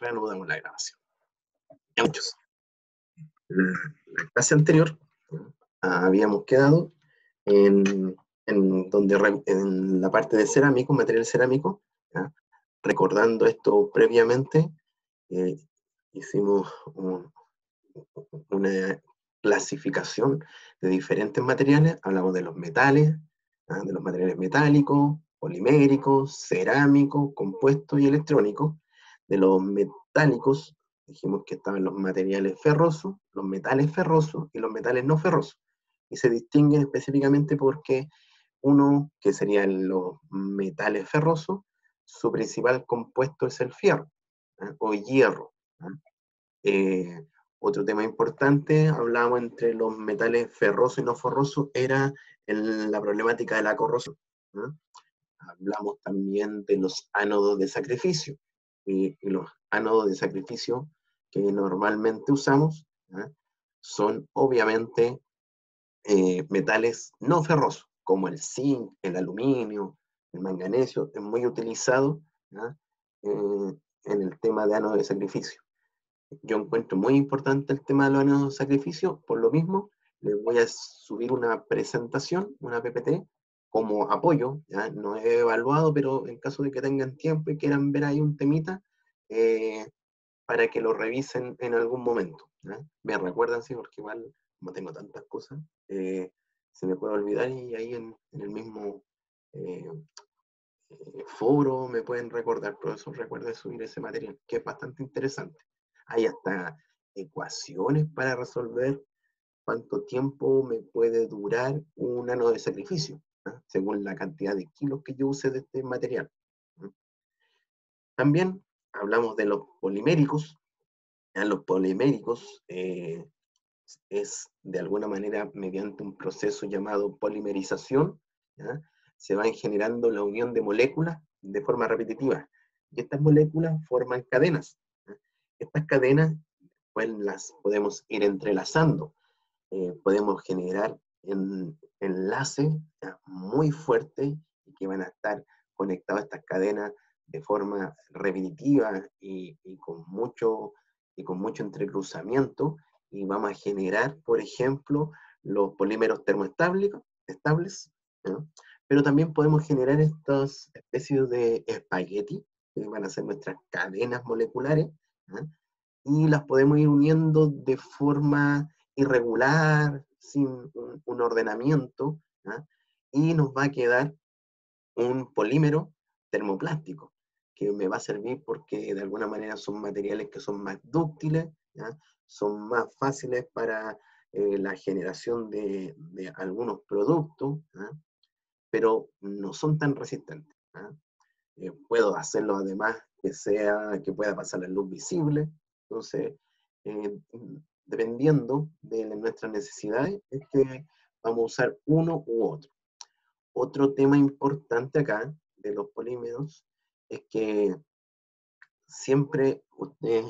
reanudamos la grabación. Ya muchos. La, la clase anterior ah, habíamos quedado en en, donde, en la parte de cerámico, material cerámico, recordando esto previamente, eh, hicimos una clasificación de diferentes materiales, hablamos de los metales, de los materiales metálicos, poliméricos, cerámicos, compuestos y electrónicos, de los metálicos, dijimos que estaban los materiales ferrosos, los metales ferrosos y los metales no ferrosos. Y se distinguen específicamente porque uno, que serían los metales ferrosos, su principal compuesto es el fierro ¿eh? o hierro. Eh, otro tema importante, hablamos entre los metales ferrosos y no ferrosos, era la problemática de la corrosión. Hablamos también de los ánodos de sacrificio y, los ánodos de sacrificio que normalmente usamos son obviamente eh, metales no ferrosos, como el zinc, el aluminio, el manganesio, es muy utilizado eh, en el tema de ánodos de sacrificio. Yo encuentro muy importante el tema de los ánodos de sacrificio, por lo mismo les voy a subir una presentación, una PPT, como apoyo, no he evaluado, pero en caso de que tengan tiempo y quieran ver ahí un temita, eh, para que lo revisen en algún momento. Me recuerdan, sí, porque igual, como tengo tantas cosas, eh, se me puede olvidar y ahí en, el mismo eh, foro me pueden recordar, profesor, recuerde subir ese material, que es bastante interesante. Hay hasta ecuaciones para resolver cuánto tiempo me puede durar un ano de sacrificio según la cantidad de kilos que yo use de este material. También hablamos de los poliméricos. Los poliméricos eh, es de alguna manera mediante un proceso llamado polimerización, se van generando la unión de moléculas de forma repetitiva. Y estas moléculas forman cadenas. Estas cadenas pues las podemos ir entrelazando. Eh, podemos generar en, enlaces muy fuertes y que van a estar conectados a estas cadenas de forma repetitiva y, con mucho, y con mucho entrecruzamiento y vamos a generar, por ejemplo, los polímeros termoestables, estables, pero también podemos generar estas especies de espagueti, que van a ser nuestras cadenas moleculares, y las podemos ir uniendo de forma irregular, sin un, ordenamiento, y nos va a quedar un polímero termoplástico, que me va a servir porque de alguna manera son materiales que son más dúctiles, son más fáciles para eh, la generación de, algunos productos, pero no son tan resistentes. Eh, puedo hacerlo además que sea que pueda pasar la luz visible, entonces eh, dependiendo de nuestras necesidades, es que vamos a usar uno u otro. Otro tema importante acá de los polímeros es que siempre usted,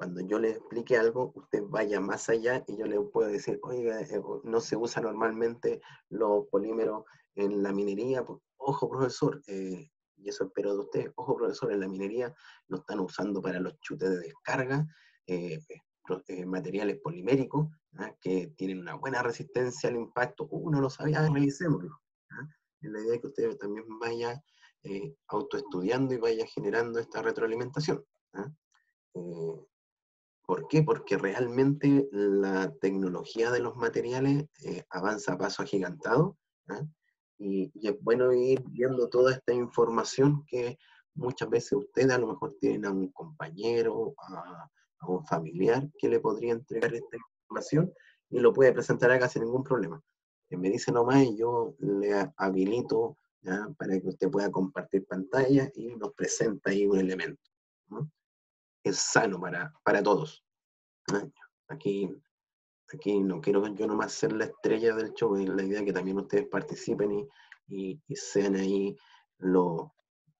cuando yo le explique algo, usted vaya más allá y yo le puedo decir, oiga, eh, no se usa normalmente los polímeros en la minería. Ojo, profesor, eh, y eso espero de usted, ojo, profesor, en la minería lo están usando para los chutes de descarga, eh, materiales poliméricos ¿ah? que tienen una buena resistencia al impacto. Uno lo sabía, revisémoslo. ¿ah? Es la idea de que usted también vaya autoestudiando y vaya generando esta retroalimentación. ¿ah? ¿Por qué? Porque realmente la tecnología de los materiales eh, avanza a paso agigantado y, y, es bueno ir viendo toda esta información que muchas veces ustedes a lo mejor tienen a un compañero, a, a un familiar que le podría entregar esta información y lo puede presentar acá sin ningún problema. me dice nomás y yo le habilito para que usted pueda compartir pantalla y nos presenta ahí un elemento. Es sano para, para todos. Aquí, aquí no quiero yo nomás ser la estrella del show, la idea que también ustedes participen y, y, sean ahí los,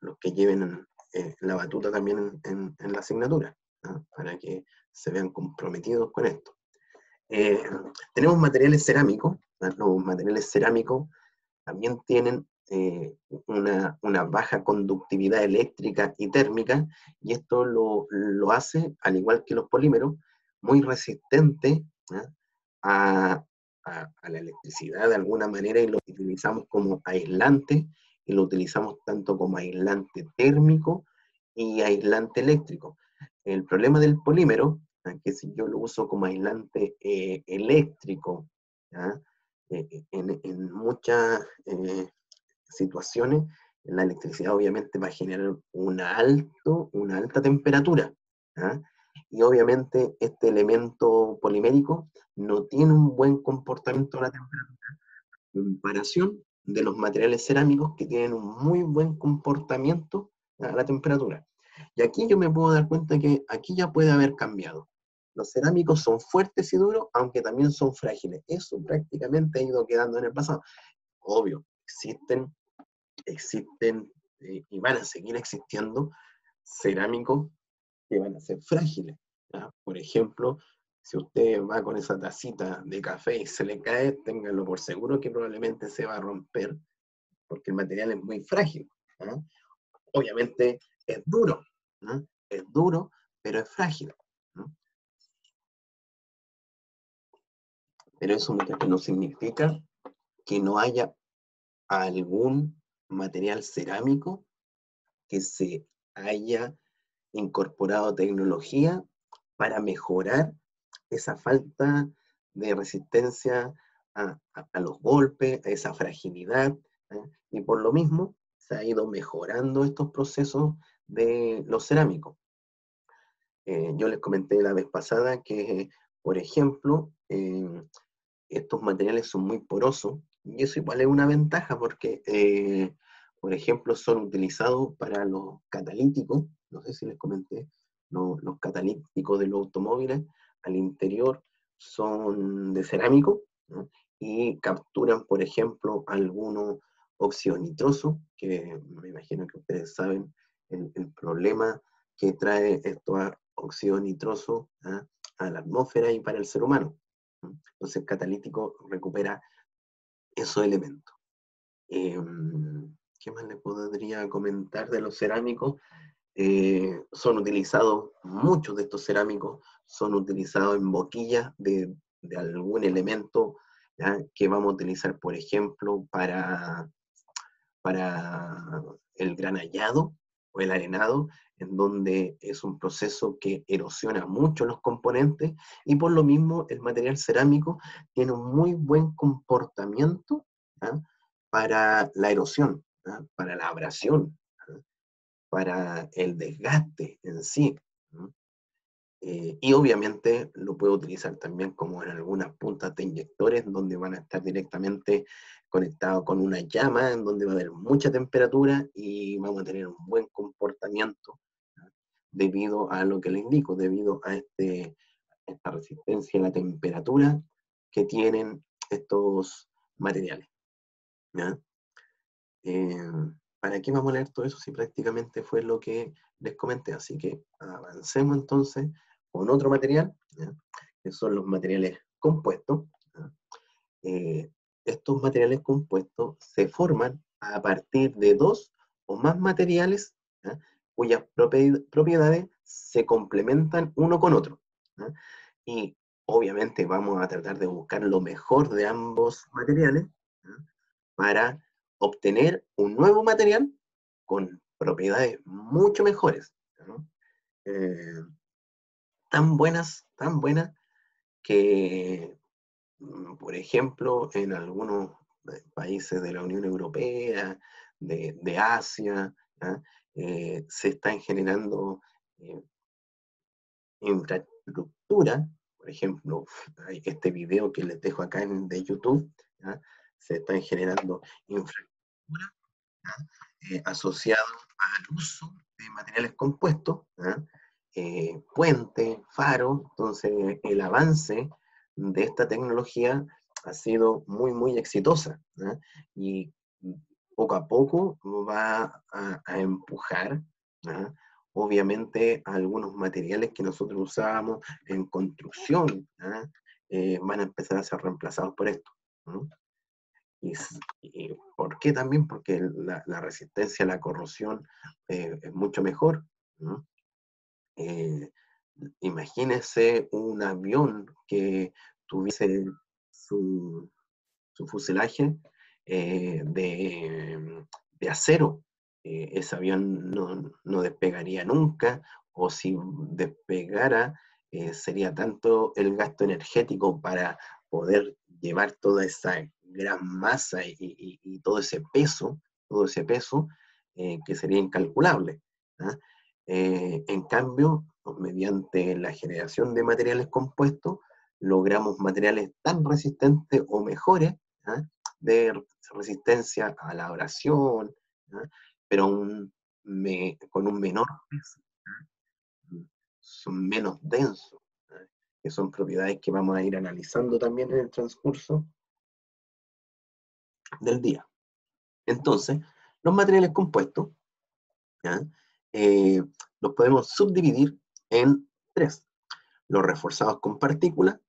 los que lleven eh, la batuta también en, en la asignatura para que se vean comprometidos con esto. Eh, tenemos materiales cerámicos, los materiales cerámicos también tienen eh, una, baja conductividad eléctrica y térmica, y esto lo, hace, al igual que los polímeros, muy resistente a, la electricidad de alguna manera y lo utilizamos como aislante, y lo utilizamos tanto como aislante térmico y aislante eléctrico. El problema del polímero, que si yo lo uso como aislante eh, eléctrico, eh, en, muchas situaciones, la electricidad obviamente va a generar una, alto, una alta temperatura. ¿ah? Y obviamente este elemento polimérico no tiene un buen comportamiento a la temperatura, en comparación de los materiales cerámicos que tienen un muy buen comportamiento a la temperatura. Y aquí yo me puedo dar cuenta que aquí ya puede haber cambiado. Los cerámicos son fuertes y duros, aunque también son frágiles. Eso prácticamente ha ido quedando en el pasado. Obvio, existen existen eh, y van a seguir existiendo cerámicos que van a ser frágiles. Por ejemplo, si usted va con esa tacita de café y se le cae, ténganlo por seguro que probablemente se va a romper, porque el material es muy frágil. Obviamente es duro, es duro, pero es frágil. Pero eso no significa que no haya algún material cerámico que se haya incorporado tecnología para mejorar esa falta de resistencia a, los golpes, a esa fragilidad, ¿eh? y por lo mismo se ha ido mejorando estos procesos de los cerámicos. Eh, yo les comenté la vez pasada que, por ejemplo, eh, estos materiales son muy porosos, y eso igual es una ventaja porque por ejemplo, son utilizados para los catalíticos, no sé si les comenté, los, catalíticos de los automóviles al interior son de cerámico y capturan, por ejemplo, algunos óxido nitroso, que me imagino que ustedes saben el, problema que trae estos óxido nitroso ¿ah? a la atmósfera y para el ser humano. Entonces, el catalítico recupera esos elementos. Em, ¿Qué más le podría comentar de los cerámicos? Eh, son utilizados, muchos de estos cerámicos son utilizados en boquillas de, algún elemento que vamos a utilizar, por ejemplo, para, para el granallado o el arenado, en donde es un proceso que erosiona mucho los componentes y por lo mismo el material cerámico tiene un muy buen comportamiento para la erosión. ¿ah? para la abrasión, ¿ah? para el desgaste en sí. Eh, y obviamente lo puedo utilizar también como en algunas puntas de inyectores donde van a estar directamente conectados con una llama, en donde va a haber mucha temperatura y vamos a tener un buen comportamiento ¿ah? debido a lo que le indico, debido a este, esta resistencia a la temperatura que tienen estos materiales. Eh, ¿Para qué vamos a leer todo eso si prácticamente fue lo que les comenté? Así que avancemos entonces con otro material, que son los materiales compuestos. Eh, estos materiales compuestos se forman a partir de dos o más materiales cuyas propiedades se complementan uno con otro. Y obviamente vamos a tratar de buscar lo mejor de ambos materiales para obtener un nuevo material con propiedades mucho mejores. Eh, tan buenas, tan buenas que, mm, por ejemplo, en algunos eh, países de la Unión Europea, de, Asia, eh, se están generando infraestructura, por ejemplo, este video que les dejo acá de YouTube, se están generando infraestructuras eh, asociado al uso de materiales compuestos, eh, puente, faro, entonces el avance de esta tecnología ha sido muy, muy exitosa y poco a poco va a, empujar obviamente algunos materiales que nosotros usábamos en construcción ¿ah? eh, van a empezar a ser reemplazados por esto. Y, ¿Por qué también? Porque la, resistencia a la corrosión eh, es mucho mejor. Eh, imagínese un avión que tuviese su, fuselaje de, de, acero, eh, ese avión no, despegaría nunca, o si despegara, eh, sería tanto el gasto energético para poder llevar toda esa gran masa y, todo ese peso, todo ese peso, eh, que sería incalculable. ¿ah? En cambio, mediante la generación de materiales compuestos, logramos materiales tan resistentes o mejores ¿ah? de resistencia a la oración, ¿ah? pero con un menor peso. Son menos densos, que son propiedades que vamos a ir analizando también en el transcurso del día. Entonces, los materiales compuestos eh, los podemos subdividir en tres. Los reforzados con partículas,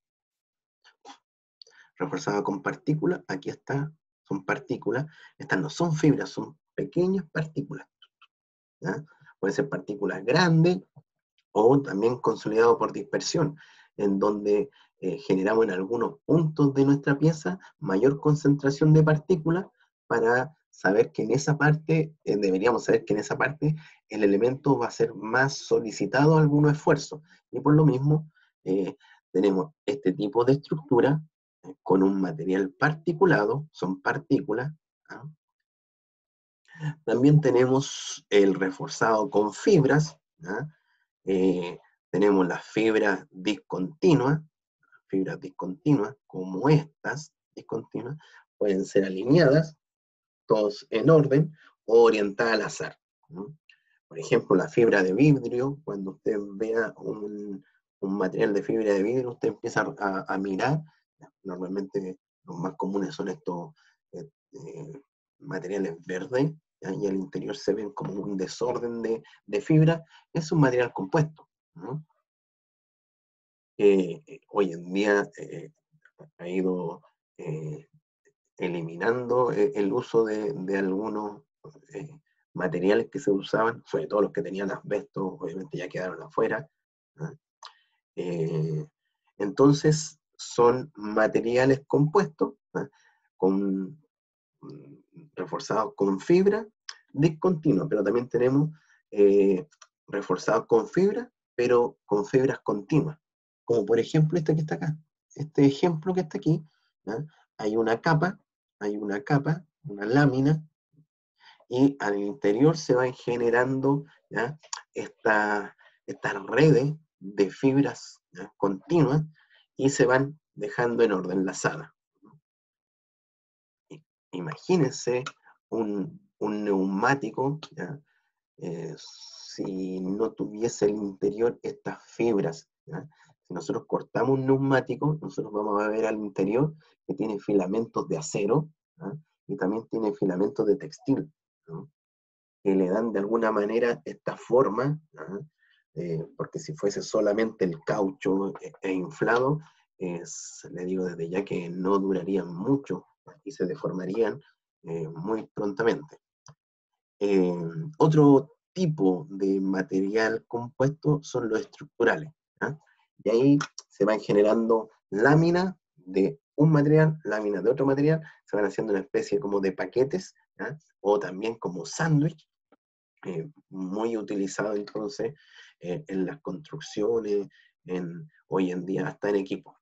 reforzados con partículas, aquí está, son partículas, estas no son fibras, son pequeñas partículas. Pueden ser partículas grandes o también consolidado por dispersión, en donde eh, generamos en algunos puntos de nuestra pieza mayor concentración de partículas para saber que en esa parte, eh, deberíamos saber que en esa parte el elemento va a ser más solicitado a algunos esfuerzos. Y por lo mismo, eh, tenemos este tipo de estructura con un material particulado, son partículas, ¿ah? También tenemos el reforzado con fibras. Eh, tenemos las fibras discontinuas, fibras discontinuas como estas, discontinuas, pueden ser alineadas, en orden, o orientadas al azar. Por ejemplo, la fibra de vidrio, cuando usted vea un, material de fibra de vidrio, usted empieza a, mirar, normalmente los más comunes son estos eh, eh, materiales verdes, y al interior se ven como un desorden de, fibra, es un material compuesto. Eh, hoy en día ha ido eliminando el uso de, algunos materiales que se usaban, sobre todo los que tenían asbesto, obviamente ya quedaron afuera. entonces, son materiales compuestos con reforzados con fibra discontinua, pero también tenemos eh, reforzados con fibra, pero con fibras continuas, como por ejemplo este que está acá. Este ejemplo que está aquí, hay una capa, hay una capa, una lámina, y al interior se van generando estas redes de fibras continuas y se van dejando en orden enlazada imagínense un, neumático, eh, si no tuviese el interior estas fibras. Si nosotros cortamos un neumático, nosotros vamos a ver al interior que tiene filamentos de acero y también tiene filamentos de textil, que le dan de alguna manera esta forma, eh, porque si fuese solamente el caucho e, e inflado, le digo desde ya que no durarían mucho y se deformarían eh, muy prontamente. Eh, otro tipo de material compuesto son los estructurales. Y ahí se van generando láminas de un material, láminas de otro material, se van haciendo una especie como de paquetes, o también como sándwich, eh, muy utilizado entonces en las construcciones, en, hoy en día hasta en equipos.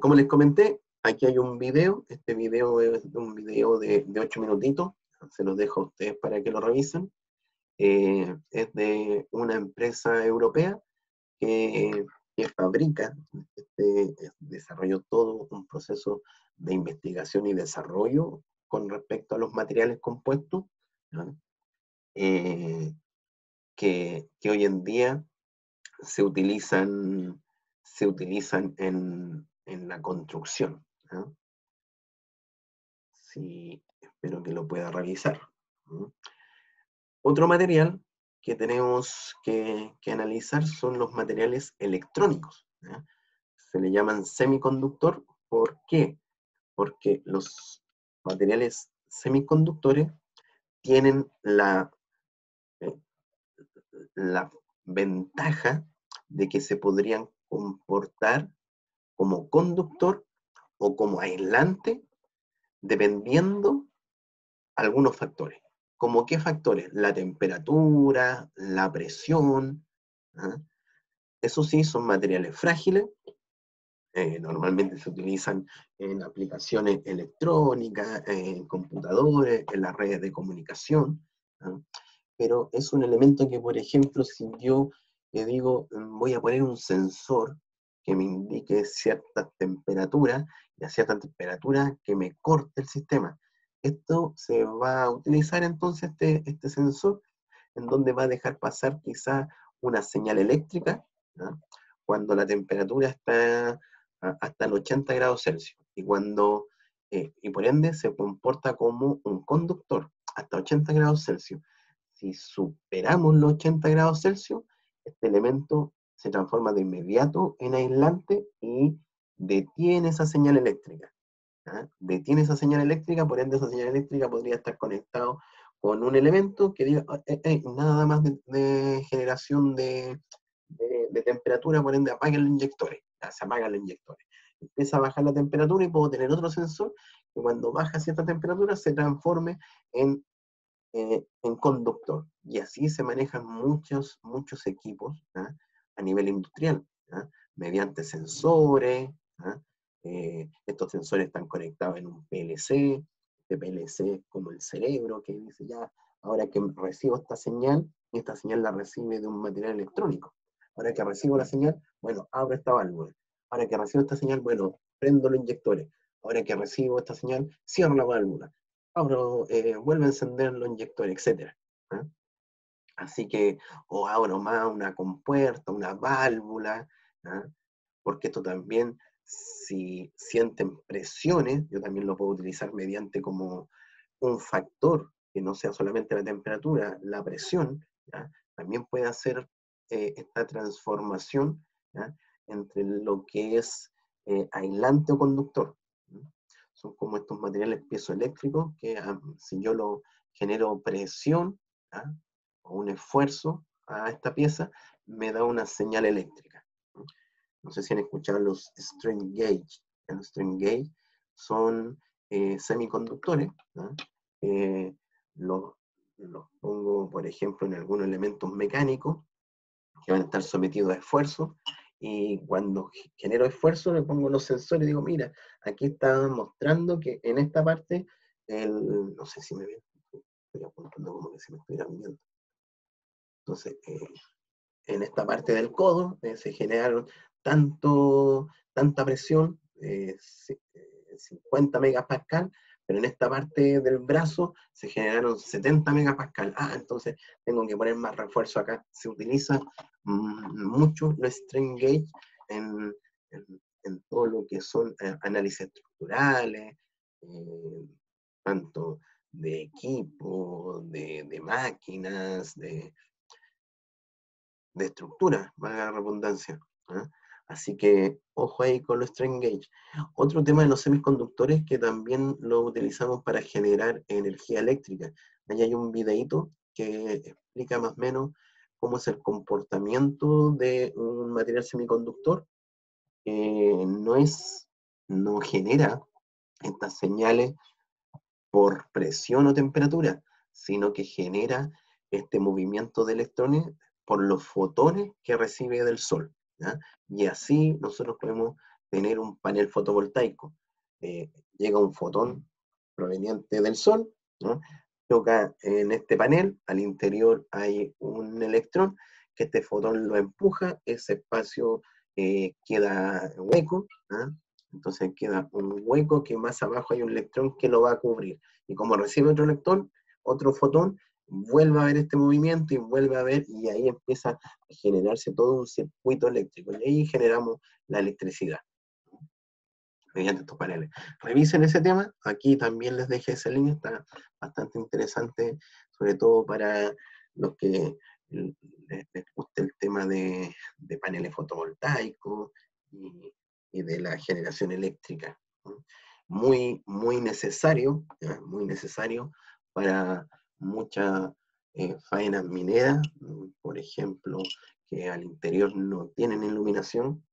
como les comenté, Aquí hay un video, este video es un video de, de 8 minutitos, se los dejo a ustedes para que lo revisen. Eh, es de una empresa europea que, fabrica, este, desarrolló todo un proceso de investigación y desarrollo con respecto a los materiales compuestos, eh, que, que, hoy en día se utilizan, se utilizan en, en la construcción. Sí, espero que lo pueda revisar. Otro material que tenemos que, analizar son los materiales electrónicos. Se le llaman semiconductor. ¿Por qué? Porque los materiales semiconductores tienen la, eh, la ventaja de que se podrían comportar como conductor o como aislante dependiendo algunos factores. ¿Como qué factores? La temperatura, la presión. ¿ah? Eso sí, son materiales frágiles. Eh, normalmente se utilizan en aplicaciones electrónicas, en computadores, en las redes de comunicación. ¿ah? Pero es un elemento que, por ejemplo, si yo le digo, mm, voy a poner un sensor que me indique cierta temperatura y a cierta temperatura que me corte el sistema. Esto se va a utilizar entonces este, este sensor en donde va a dejar pasar quizá una señal eléctrica cuando la temperatura está hasta el 80 grados Celsius y cuando eh, y por ende se comporta como un conductor hasta 80 grados Celsius. Si superamos los 80 grados Celsius, este elemento se transforma de inmediato en aislante y detiene esa señal eléctrica. ¿Ah? detiene esa señal eléctrica, por ende esa señal eléctrica podría estar conectado con un elemento que diga, ah, eh, eh, nada más de, generación de, temperatura, por ende apaga los inyectores, se apagan los inyectores. Empieza a bajar la temperatura y puedo tener otro sensor que cuando baja cierta temperatura se transforme en, eh, en conductor. Y así se manejan muchos, muchos equipos ¿ah? a nivel industrial, mediante sensores, eh, estos sensores están conectados en un PLC, este PLC como el cerebro, que dice ya, ahora que recibo esta señal, y esta señal la recibe de un material electrónico. Ahora que recibo la señal, bueno, abro esta válvula. Ahora que recibo esta señal, bueno, prendo los inyectores. Ahora que recibo esta señal, cierro la válvula. Abro, eh, vuelvo a encender los inyectores, etc. ¿ah? Así que, o abro más una compuerta, una válvula, ¿ah? porque esto también si sienten presiones, yo también lo puedo utilizar mediante como un factor que no sea solamente la temperatura, la presión, también puede hacer eh, esta transformación entre lo que es eh, aislante o conductor. Son como estos materiales piezoeléctricos que si yo lo genero presión o un esfuerzo a esta pieza, me da una señal eléctrica. No sé si han escuchado los string gauge. Los string gauge son eh, semiconductores. Eh, los, pongo, por ejemplo, en algunos elementos mecánicos que van a estar sometidos a esfuerzo. Y cuando genero esfuerzo, le pongo los sensores y digo, mira, aquí está mostrando que en esta parte, el, no sé si me ven, estoy apuntando como que se me estuvieran viendo. Entonces, eh, en esta parte del codo se generaron tanto, tanta presión, 50 eh, megapascal, pero en esta parte del brazo se generaron 70 megapascal. Ah, entonces tengo que poner más refuerzo acá. Se utiliza mm, mucho los strain gauge en, todo lo que son eh, análisis estructurales, eh, tanto de equipo, de, máquinas, de, de estructura, valga la redundancia. ¿ah? Así que ojo ahí con los strain gauge. Otro tema de los semiconductores que también lo utilizamos para generar energía eléctrica. Ahí hay un videito que explica más o menos cómo es el comportamiento de un material semiconductor. no es, no genera estas señales por presión o temperatura, sino que genera este movimiento de electrones por los fotones que recibe del sol. Y así nosotros podemos tener un panel fotovoltaico. Eh, llega un fotón proveniente del sol, toca en este panel, al interior hay un electrón, que este fotón lo empuja, ese espacio eh, queda hueco, entonces queda un hueco que más abajo hay un electrón que lo va a cubrir. Y como recibe otro electrón, otro fotón, vuelve a ver este movimiento y vuelve a ver, y ahí empieza a generarse todo un circuito eléctrico, y ahí generamos la electricidad mediante estos paneles. Revisen ese tema, aquí también les dejé ese link, está bastante interesante, sobre todo para los que les, guste el tema de, paneles fotovoltaicos y, de la generación eléctrica. Muy, muy necesario, muy necesario para muchas eh, faenas mineras, por ejemplo, que al interior no tienen iluminación.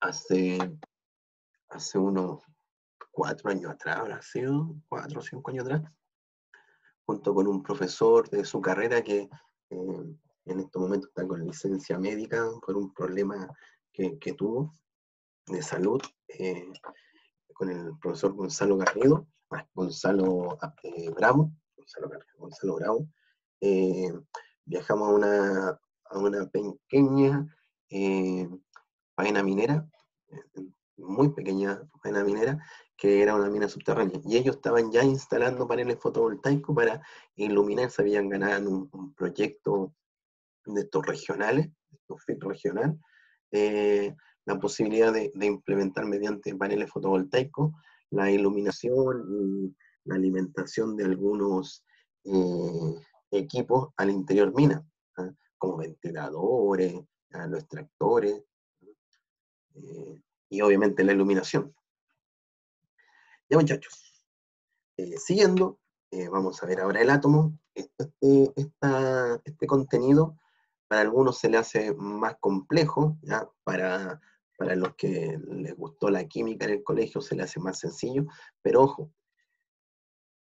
Hace, hace unos cuatro años atrás, habrá sido cuatro o cinco años atrás, junto con un profesor de su carrera que eh, en estos momentos está con licencia médica por un problema que, tuvo de salud, eh, con el profesor Gonzalo Garrido, Gonzalo eh, Bravo, Gonzalo, Bravo, viajamos a una, a una pequeña faena minera, muy pequeña faena minera, que era una mina subterránea. Y ellos estaban ya instalando paneles fotovoltaicos para iluminar, se habían ganado un, proyecto de estos regionales, estos FIT regional, eh, la posibilidad de, implementar mediante paneles fotovoltaicos la iluminación y la alimentación de algunos eh, equipos al interior mina, ¿ah? como ventiladores, los extractores, eh, y obviamente la iluminación. Ya muchachos, eh, siguiendo, vamos a ver ahora el átomo. Este, este, contenido para algunos se le hace más complejo, ¿ya? Para, para los que les gustó la química en el colegio se le hace más sencillo, pero ojo,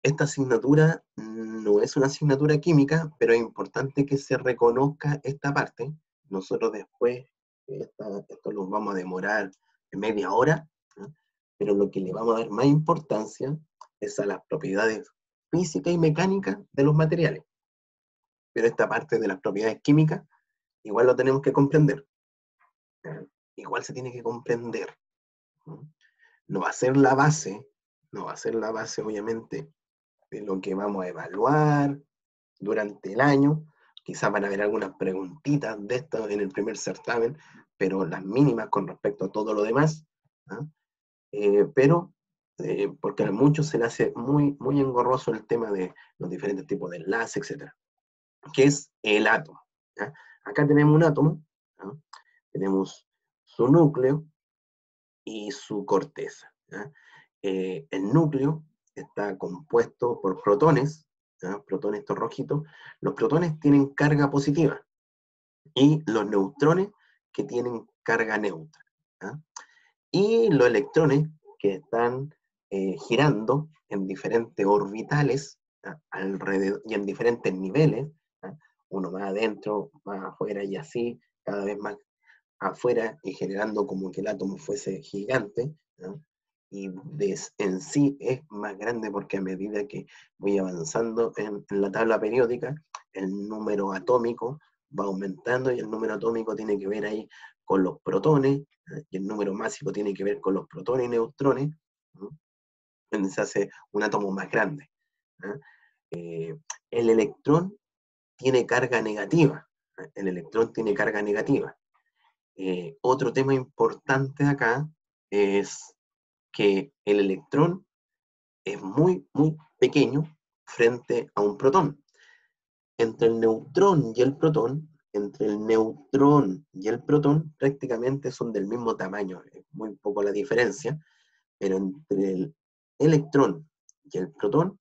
esta asignatura no es una asignatura química, pero es importante que se reconozca esta parte. Nosotros después, esto lo vamos a demorar media hora, pero lo que le vamos a dar más importancia es a las propiedades físicas y mecánicas de los materiales. Pero esta parte de las propiedades químicas, igual lo tenemos que comprender. Igual se tiene que comprender. No va a ser la base, no va a ser la base, obviamente, de lo que vamos a evaluar durante el año. Quizás van a haber algunas preguntitas de esto en el primer certamen, pero las mínimas con respecto a todo lo demás. ¿ah? Eh, pero eh, porque a muchos se le hace muy, muy engorroso el tema de los diferentes tipos de enlaces, etc. Que es el átomo. Acá tenemos un átomo, tenemos su núcleo y su corteza. Eh, el núcleo está compuesto por protones, protones estos rojitos. Los protones tienen carga positiva y los neutrones que tienen carga neutra y los electrones que están eh, girando en diferentes orbitales alrededor y en diferentes niveles, uno más adentro, más afuera y así, cada vez más afuera y generando como que el átomo fuese gigante, y en sí es más grande porque a medida que voy avanzando en, la tabla periódica, el número atómico va aumentando y el número atómico tiene que ver ahí con los protones, y el número máximo tiene que ver con los protones y neutrones, se hace un átomo más grande. Eh, el electrón tiene carga negativa, el electrón tiene carga negativa. Eh, otro tema importante acá es que el electrón es muy, muy pequeño frente a un protón. Entre el neutrón y el protón entre el neutrón y el protón prácticamente son del mismo tamaño, es muy poco la diferencia, pero entre el electrón y el protón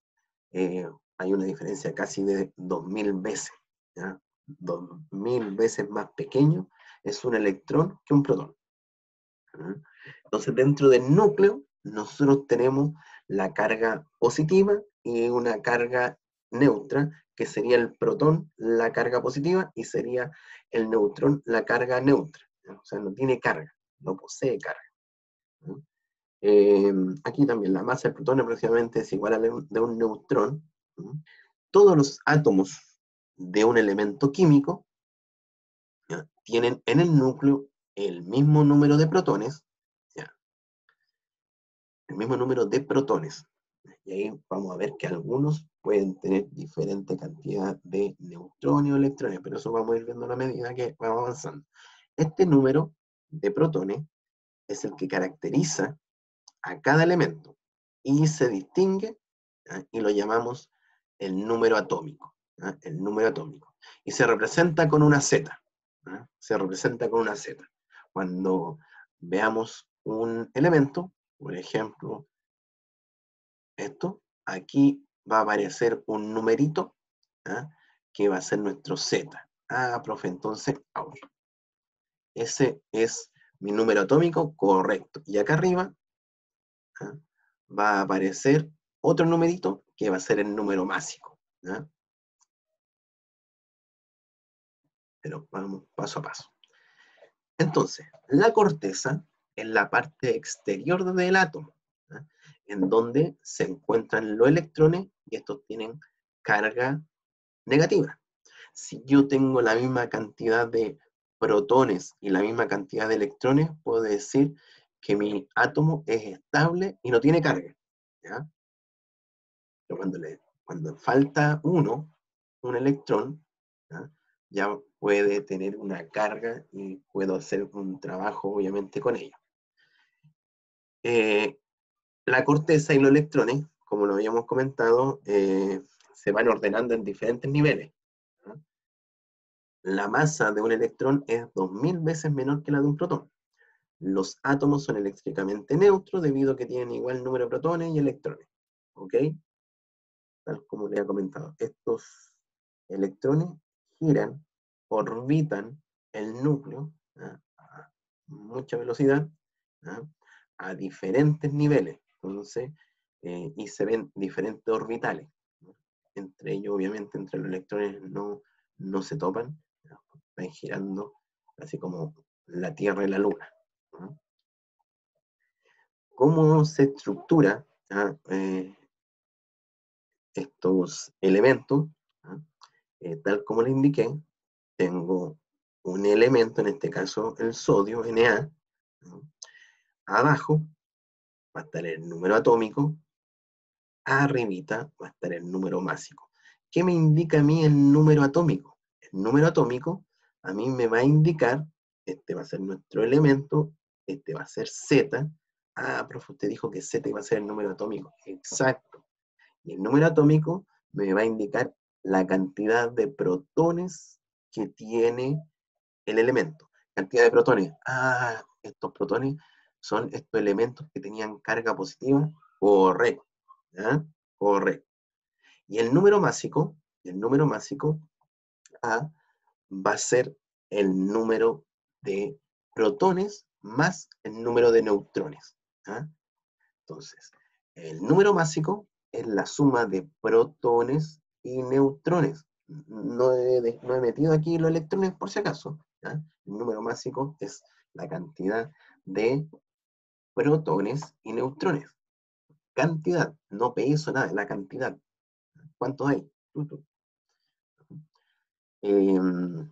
eh, hay una diferencia casi de 2000 veces. ¿ya? 2000 veces más pequeño es un electrón que un protón. Entonces, dentro del núcleo, nosotros tenemos la carga positiva y una carga neutra que sería el protón la carga positiva y sería el neutrón la carga neutra. O sea, no tiene carga, no posee carga. Em, aquí también la masa del protón aproximadamente es igual a la de un neutrón. Todos los átomos de un elemento químico tienen en el núcleo el mismo número de protones, el mismo número de protones. Y ahí vamos a ver que algunos pueden tener diferente cantidad de neutrones o electrones, pero eso vamos a ir viendo a medida que vamos avanzando. Este número de protones es el que caracteriza a cada elemento y se distingue y lo llamamos el número atómico. el número atómico. Y se representa con una Z. Se representa con una Z. Cuando veamos un elemento, por ejemplo, esto, aquí va a aparecer un numerito que va a ser nuestro Z. Ah, profe, entonces, ahora. Ese es mi número atómico correcto. Y acá arriba va a aparecer otro numerito que va a ser el número másico. Pero vamos paso a paso. Entonces, la corteza es la parte exterior del átomo, en donde se encuentran los electrones y estos tienen carga negativa. Si yo tengo la misma cantidad de protones y la misma cantidad de electrones, puedo decir que mi átomo es estable y no tiene carga. ¿ya? Pero cuando, le, cuando falta uno, un electrón, ya puede tener una carga y puedo hacer un trabajo obviamente con ello. Eh, la corteza y los electrones, como lo habíamos comentado, eh, se van ordenando en diferentes niveles. La masa de un electrón es 2000 veces menor que la de un protón. Los átomos son eléctricamente neutros debido a que tienen igual número de protones y electrones. ¿Ok? Tal como le he comentado. Estos electrones giran, orbitan el núcleo a mucha velocidad, a diferentes niveles. Entonces, eh, y se ven diferentes orbitales. Entre ellos, obviamente, entre los electrones no, no se topan, están girando así como la Tierra y la Luna. ¿Cómo se estructura eh, estos elementos? Eh, tal como le indiqué, tengo un elemento, en este caso el sodio, Na, abajo va a estar el número atómico, arribita va a estar el número másico. ¿Qué me indica a mí el número atómico? El número atómico a mí me va a indicar, este va a ser nuestro elemento, este va a ser Z. Ah, profe, usted dijo que Z iba a ser el número atómico. Exacto. Y el número atómico me va a indicar la cantidad de protones que tiene el elemento. Cantidad de protones. Ah, estos protones son estos elementos que tenían carga positiva. Correcto. Correcto. Y el número másico, el número másico A va a ser el número de protones más el número de neutrones. Entonces, el número másico es la suma de protones y neutrones. No he, no metido aquí los electrones por si acaso. El número másico es la cantidad de protones y neutrones. Cantidad, no peso, nada, la cantidad. ¿Cuántos hay? Em,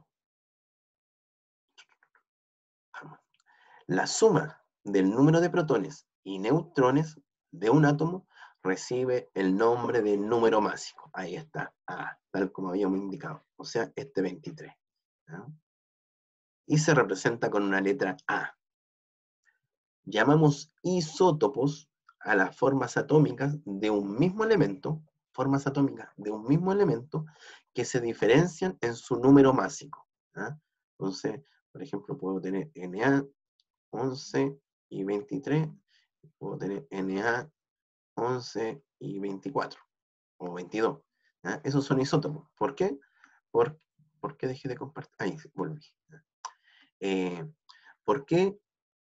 la suma del número de protones y neutrones de un átomo recibe el nombre de número másico. Ahí está, tal como habíamos indicado. O sea, este 23. Y se representa con una letra A llamamos isótopos a las formas atómicas de un mismo elemento, formas atómicas de un mismo elemento que se diferencian en su número másico. ¿ah? Entonces, por ejemplo, puedo tener Na 11 y 23, puedo tener Na 11 y 24, o 22. ¿ah? Esos son isótopos. ¿Por qué? ¿Por, qué dejé de compartir? Ahí, volví. Eh, ¿Por qué?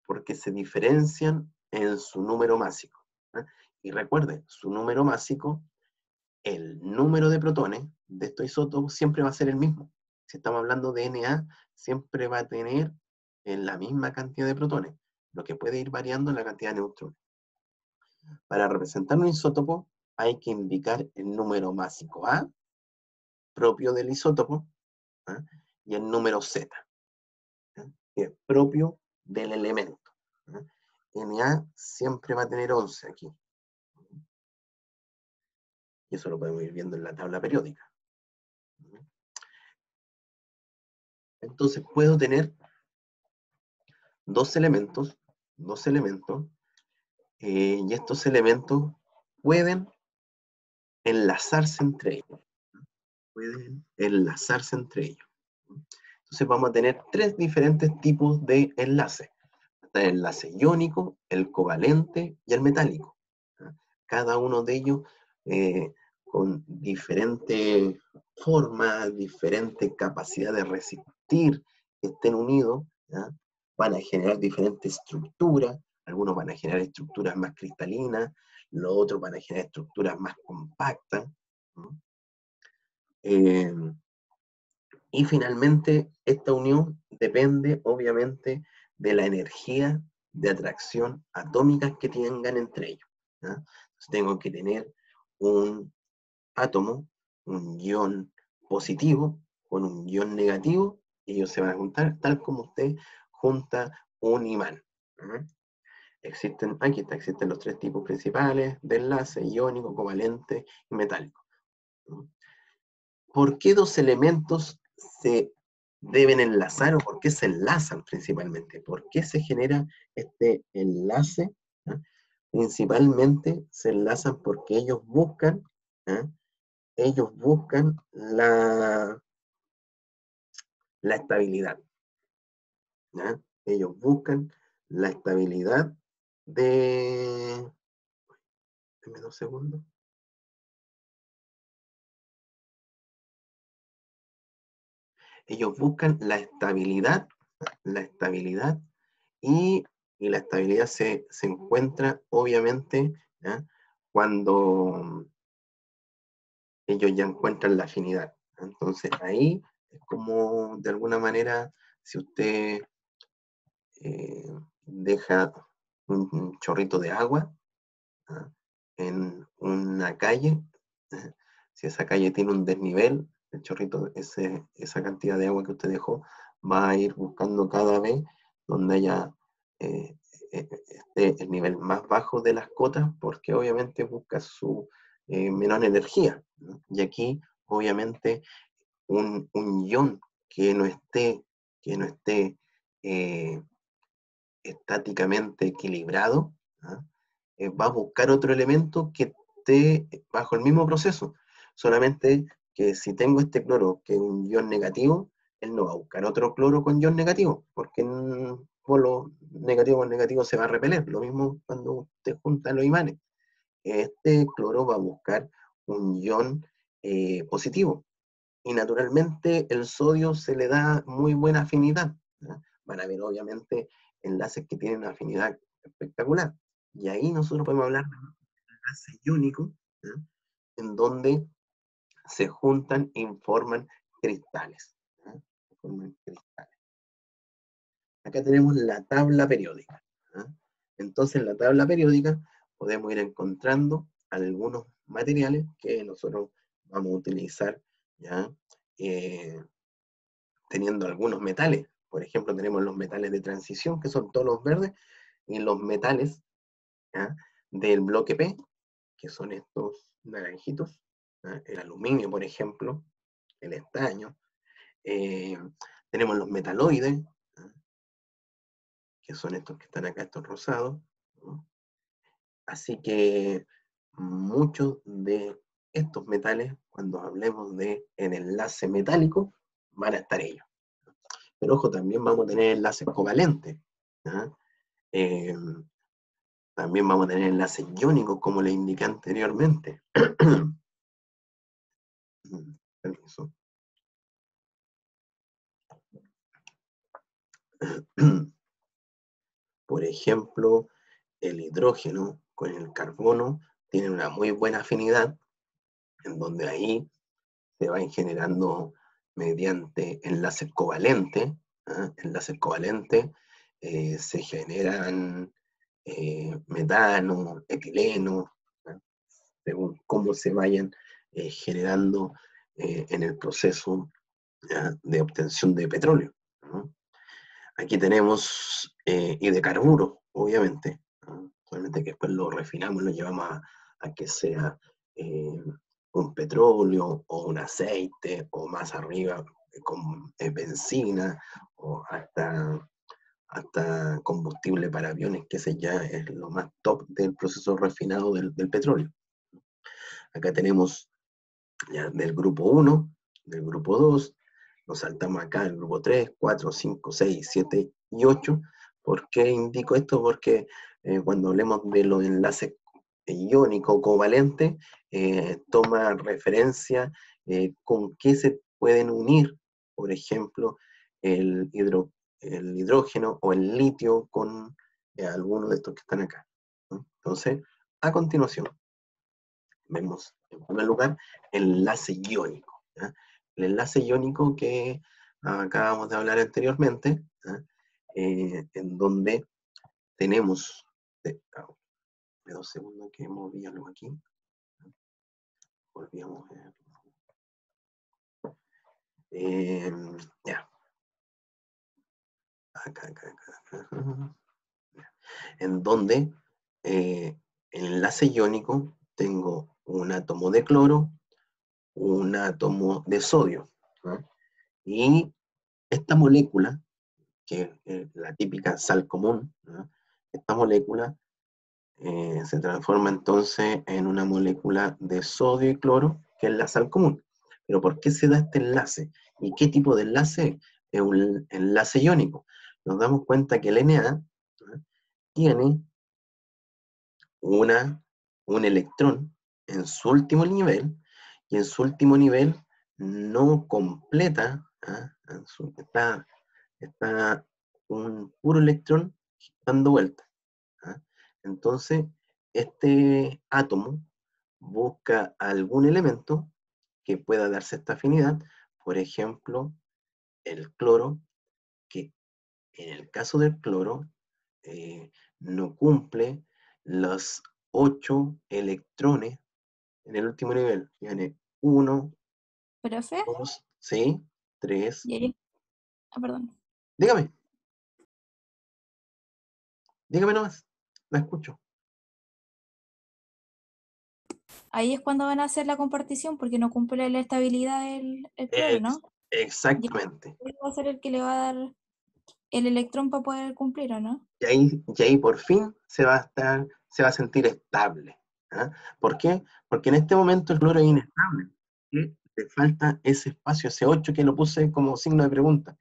porque se diferencian en su número másico. ¿eh? Y recuerden, su número másico, el número de protones de estos isótopos siempre va a ser el mismo. Si estamos hablando de Na, siempre va a tener la misma cantidad de protones, lo que puede ir variando la cantidad de neutrones. Para representar un isótopo hay que indicar el número másico A, propio del isótopo, ¿eh? y el número Z, que es propio del elemento. Na siempre va a tener 11 aquí. Y eso lo podemos ir viendo en la tabla periódica. Entonces puedo tener dos elementos, dos elementos, eh, y estos elementos pueden enlazarse entre ellos. pueden enlazarse entre ellos. Entonces vamos a tener tres diferentes tipos de enlaces. El enlace iónico, el covalente y el metálico. Cada uno de ellos eh, con diferente forma, diferente capacidad de resistir que estén unidos, van a generar diferentes estructuras. Algunos van a generar estructuras más cristalinas, los otros van a generar estructuras más compactas. Eh, y finalmente, esta unión depende obviamente de la energía de atracción atómica que tengan entre ellos. Entonces tengo que tener un átomo, un ion positivo con un ion negativo, y ellos se van a juntar tal como usted junta un imán. Existen, aquí está, existen los tres tipos principales de enlace, iónico, covalente y metálico. ¿Por qué dos elementos se deben enlazar o por qué se enlazan principalmente? ¿Por qué se genera este enlace? Principalmente se enlazan porque ellos buscan, ellos buscan la, la estabilidad. Ellos buscan la estabilidad de... Deme dos segundos. ellos buscan la estabilidad, la estabilidad y, la estabilidad se, encuentra obviamente cuando ellos ya encuentran la afinidad. Entonces ahí es como de alguna manera si usted eh, deja un, chorrito de agua en una calle, si esa calle tiene un desnivel, el chorrito, ese, esa cantidad de agua que usted dejó, va a ir buscando cada vez donde haya eh, eh, esté el nivel más bajo de las cotas, porque obviamente busca su eh, menor energía. Y aquí, obviamente, un, un, ion que no esté, que no esté estáticamente equilibrado, ¿ah? va a buscar otro elemento que esté bajo el mismo proceso, solamente que si tengo este cloro que es un ion negativo, él no va a buscar otro cloro con ion negativo, porque en polo negativo con negativo se va a repeler. Lo mismo cuando usted junta los imanes. Este cloro va a buscar un ion eh, positivo. Y naturalmente el sodio se le da muy buena afinidad. Van a haber obviamente enlaces que tienen una afinidad espectacular. Y ahí nosotros podemos hablar de un enlace iónico, en donde se juntan y forman cristales. Acá tenemos la tabla periódica. Entonces, en la tabla periódica podemos ir encontrando algunos materiales que nosotros vamos a utilizar, ¿ya? Eh, teniendo algunos metales. Por ejemplo, tenemos los metales de transición, que son todos los verdes, y los metales del bloque P, que son estos naranjitos, el aluminio, por ejemplo, el estaño. Eh, tenemos los metaloides, que son estos que están acá, estos rosados. Así que muchos de estos metales, cuando hablemos de enlace metálico, van a estar ellos. Pero ojo, también vamos a tener enlaces covalentes. Eh, también vamos a tener enlaces iónicos, como le indiqué anteriormente. Por ejemplo, el hidrógeno con el carbono tiene una muy buena afinidad, en donde ahí se van generando mediante enlaces covalentes. ¿ah? Enlaces covalentes eh, se generan eh, metano, etileno, ¿ah? según cómo se vayan eh, generando eh, en el proceso de obtención de petróleo. Aquí tenemos eh, hidrocarburos, obviamente, solamente que después lo refinamos, lo llevamos a, que sea un petróleo o un aceite o más arriba con benzina o hasta, hasta combustible para aviones, que ese ya es lo más top del proceso refinado del, del petróleo. Acá tenemos del grupo 1, del grupo 2, nos saltamos acá el grupo 3, 4, 5, 6, 7 y 8. ¿Por qué indico esto? Porque eh, cuando hablemos de los enlaces iónicos covalentes, eh, toma referencia eh, con qué se pueden unir, por ejemplo, el, el hidrógeno o el litio con alguno de estos que están acá. Entonces, a continuación, vemos en primer lugar el enlace iónico. El enlace iónico que acabamos de hablar anteriormente, eh, en donde tenemos, de, dos segundos que moví algo aquí, volvíamos. Eh, ya. Acá, acá, acá, En donde eh, el enlace iónico tengo un átomo de cloro, un átomo de sodio. Y esta molécula, que es la típica sal común, esta molécula eh, se transforma entonces en una molécula de sodio y cloro, que es la sal común. Pero ¿por qué se da este enlace? ¿Y qué tipo de enlace? Es un enlace iónico. Nos damos cuenta que el Na tiene una, un electrón en su último nivel, y en su último nivel no completa, ¿ah? está, está, un puro electrón dando vuelta. Entonces, este átomo busca algún elemento que pueda darse esta afinidad, por ejemplo, el cloro, que en el caso del cloro eh, no cumple los ocho electrones en el último nivel. Tiene uno, dos, sí, tres. Ah, perdón. Dígame. Dígame nomás. La escucho. Ahí es cuando van a hacer la compartición porque no cumple la estabilidad del el ¿no? Exactamente. va a ser el que le va a dar el electrón para poder cumplir, ¿o no? Y ahí, y ahí por fin se va a estar, se va a sentir estable. ¿ah? ¿Por qué? Porque en este momento el cloro es inestable. y Le falta ese espacio, ese 8 que lo puse como signo de pregunta.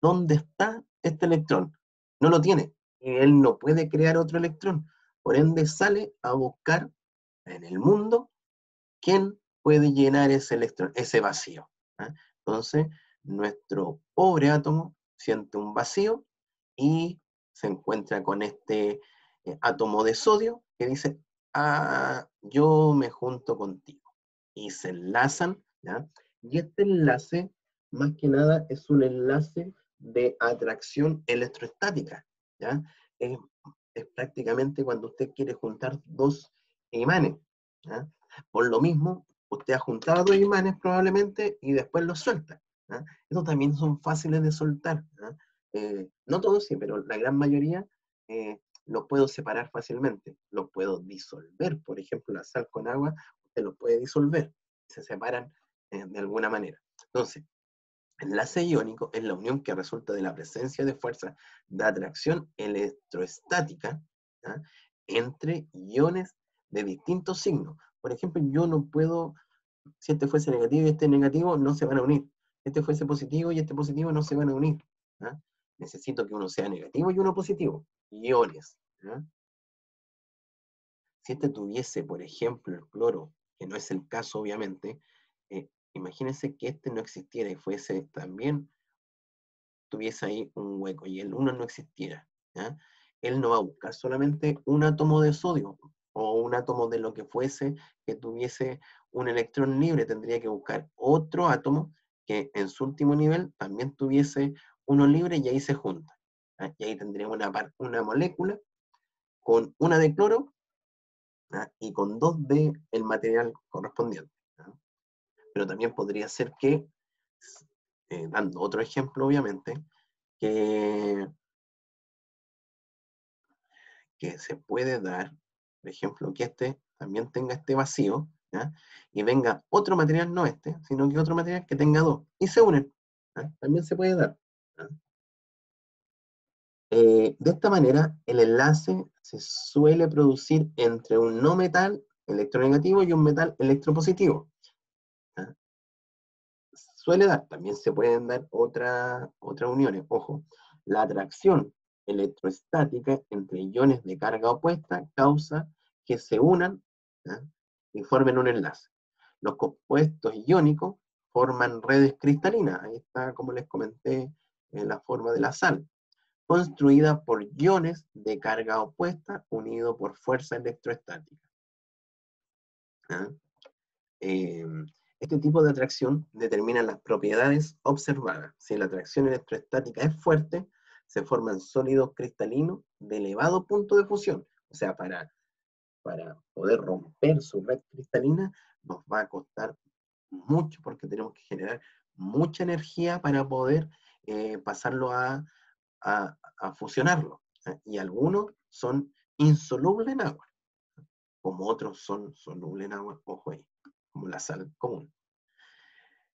¿Dónde está este electrón? No lo tiene. Él no puede crear otro electrón. Por ende, sale a buscar en el mundo quién puede llenar ese electrón, ese vacío. ¿ah? Entonces, nuestro pobre átomo siente un vacío y se encuentra con este eh, átomo de sodio que dice, ah, yo me junto contigo. Y se enlazan, ¿ya? Y este enlace, más que nada, es un enlace de atracción electroestática, ¿ya? Es, prácticamente cuando usted quiere juntar dos imanes. Por lo mismo, usted ha juntado dos imanes probablemente y después los suelta. Estos también son fáciles de soltar. Eh, no todos sí, pero la gran mayoría eh, los puedo separar fácilmente. Los puedo disolver. Por ejemplo, la sal con agua, usted los puede disolver. Se separan eh, de alguna manera. Entonces, enlace iónico es la unión que resulta de la presencia de fuerzas de atracción electroestática entre iones de distintos signos. Por ejemplo, yo no puedo, si este fuese negativo y este negativo, no se van a unir este fuese positivo y este positivo no se van a unir. Necesito que uno sea negativo y uno positivo. Iones. Si este tuviese, por ejemplo, el cloro, que no es el caso obviamente, eh, imagínense que este no existiera y fuese también, tuviese ahí un hueco y el 1 no existiera. Él no va a buscar solamente un átomo de sodio o un átomo de lo que fuese que tuviese un electrón libre, tendría que buscar otro átomo que en su último nivel también tuviese uno libre y ahí se junta. Y ahí tendríamos una, una molécula con una de cloro y con dos de el material correspondiente. Pero también podría ser que, eh, dando otro ejemplo obviamente, que, que se puede dar, por ejemplo, que este también tenga este vacío, y venga otro material, no este, sino que otro material que tenga dos, y se unen. También se puede dar. Eh, de esta manera, el enlace se suele producir entre un no metal electronegativo y un metal electropositivo. Suele dar, también se pueden dar otras uniones. Ojo, la atracción electrostática entre iones de carga opuesta causa que se unan y formen un enlace. Los compuestos iónicos forman redes cristalinas, ahí está como les comenté en la forma de la sal, construida por iones de carga opuesta unidos por fuerza electrostática. Em, este tipo de atracción determina las propiedades observadas. Si la atracción electrostática es fuerte, se forman sólidos cristalinos de elevado punto de fusión. O sea, para, para poder romper su red cristalina nos va a costar mucho porque tenemos que generar mucha energía para poder eh, pasarlo a, a, fusionarlo. Y algunos son insolubles en agua, como otros son solubles en agua, ojo ahí, como la sal común.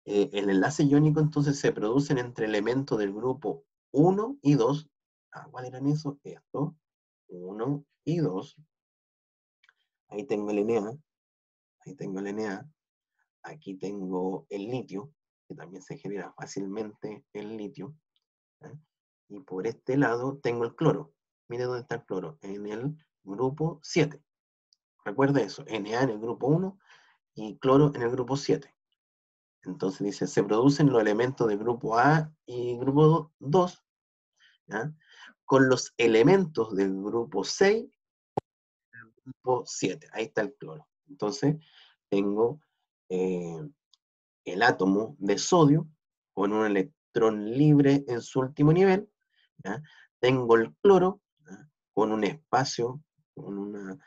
Eh, el enlace iónico entonces se producen entre elementos del grupo 1 y 2. Ah, ¿Cuál eran esos? Esto, 1 y 2. Ahí tengo el Na, ahí tengo el Na, aquí tengo el litio, que también se genera fácilmente el litio. Y por este lado tengo el cloro. Mire dónde está el cloro, en el grupo 7. Recuerda eso, Na en el grupo 1 y cloro en el grupo 7. Entonces dice, se producen los elementos del grupo A y grupo 2, con los elementos del grupo 6 y el grupo 7. Ahí está el cloro. Entonces tengo eh, el átomo de sodio con un electrón libre en su último nivel. Tengo el cloro con un espacio, con una,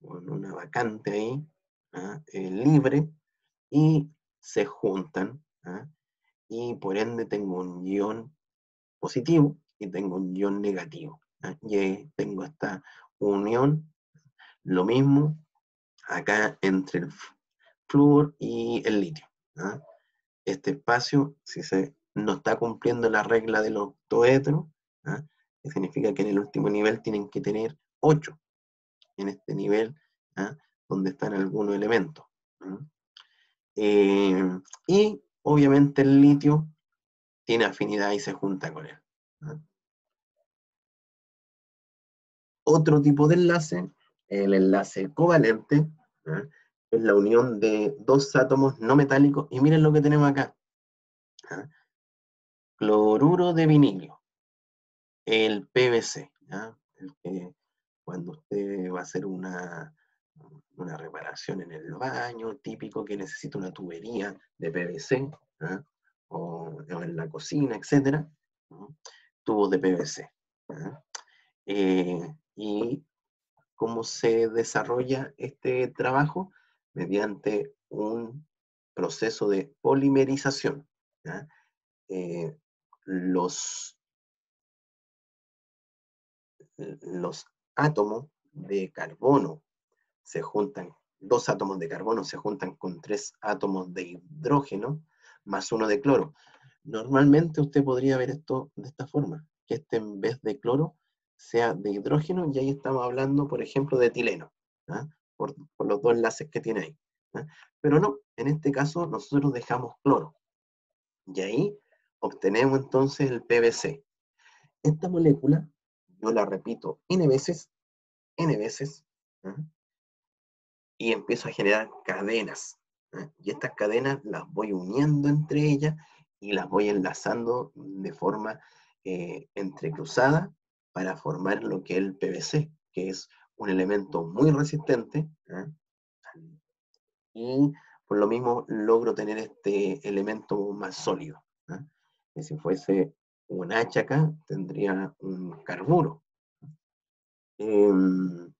con una vacante ahí, eh, libre y se juntan, ¿ah? y por ende tengo un ion positivo y tengo un ion negativo. ¿ah? Y tengo esta unión, lo mismo acá entre el flúor y el litio. ¿ah? Este espacio, si se no está cumpliendo la regla del octoedro, que significa que en el último nivel tienen que tener 8 en este nivel donde están algunos elementos. Eh, y obviamente el litio tiene afinidad y se junta con él. Otro tipo de enlace, el enlace covalente, es la unión de dos átomos no metálicos. Y miren lo que tenemos acá. Cloruro de vinilio, el PVC. cuando usted va a hacer una, una reparación en el baño, típico que necesita una tubería de PVC, ¿ah? o, en la cocina, etc. Tubos de PVC. ¿ah? Eh, y cómo se desarrolla este trabajo mediante un proceso de polimerización. Eh, los, los átomos de carbono se juntan, dos átomos de carbono se juntan con tres átomos de hidrógeno más uno de cloro. Normalmente usted podría ver esto de esta forma, que este en vez de cloro sea de hidrógeno y ahí estamos hablando, por ejemplo, de etileno, ¿ah? por, los dos enlaces que tiene ahí. ¿ah? Pero no, en este caso nosotros dejamos cloro. Y ahí obtenemos entonces el PVC. Esta molécula, yo la repito n veces, n veces, ¿ah? Y empiezo a generar cadenas. Y estas cadenas las voy uniendo entre ellas y las voy enlazando de forma eh, entrecruzada para formar lo que es el PVC, que es un elemento muy resistente. Y por lo mismo logro tener este elemento más sólido. Y si fuese un H acá, tendría un carburo. Em,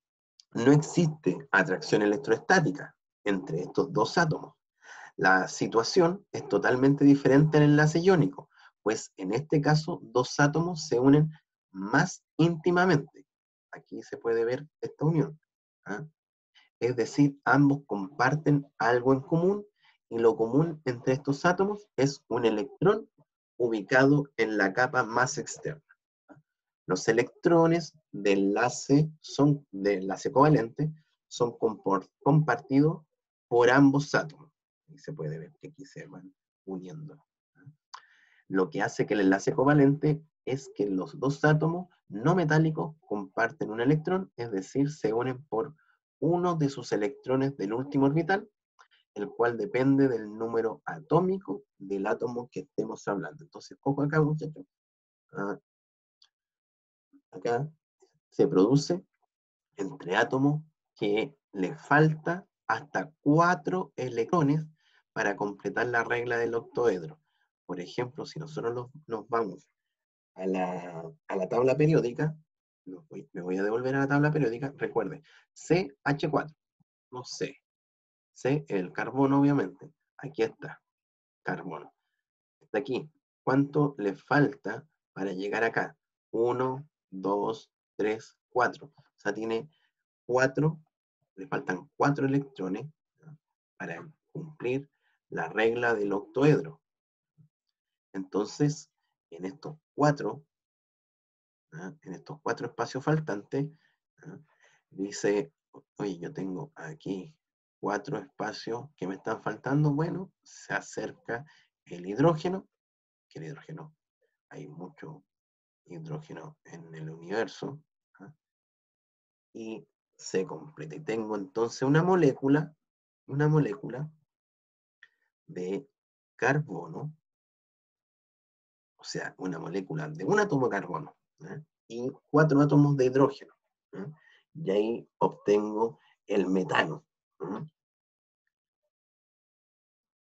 no existe atracción electroestática entre estos dos átomos. La situación es totalmente diferente en el enlace iónico, pues en este caso dos átomos se unen más íntimamente. Aquí se puede ver esta unión. ¿ah? Es decir, ambos comparten algo en común y lo común entre estos átomos es un electrón ubicado en la capa más externa. Los electrones de enlace, son, de enlace covalente son compartidos por ambos átomos. Y se puede ver que aquí se van uniéndolo. Lo que hace que el enlace covalente es que los dos átomos no metálicos comparten un electrón, es decir, se unen por uno de sus electrones del último orbital, el cual depende del número atómico del átomo que estemos hablando. Entonces, ojo acá, muchachos. Ah, acá se produce entre átomos que le falta hasta cuatro electrones para completar la regla del octoedro. Por ejemplo, si nosotros nos, vamos a la, tabla periódica, me voy a devolver a la tabla periódica, recuerde, CH4, no C, C el carbono obviamente, aquí está, carbono. Está aquí, ¿cuánto le falta para llegar acá? 1, 2, 3, 4. O sea, tiene 4, le faltan 4 electrones para cumplir la regla del octoedro. Entonces, en estos cuatro, en estos cuatro espacios faltantes, dice, oye, yo tengo aquí cuatro espacios que me están faltando, bueno, se acerca el hidrógeno, que el hidrógeno, hay mucho hidrógeno en el universo, y se completa. Y tengo entonces una molécula, una molécula de carbono, o sea, una molécula de un átomo de carbono y cuatro átomos de hidrógeno. Y ahí obtengo el metano.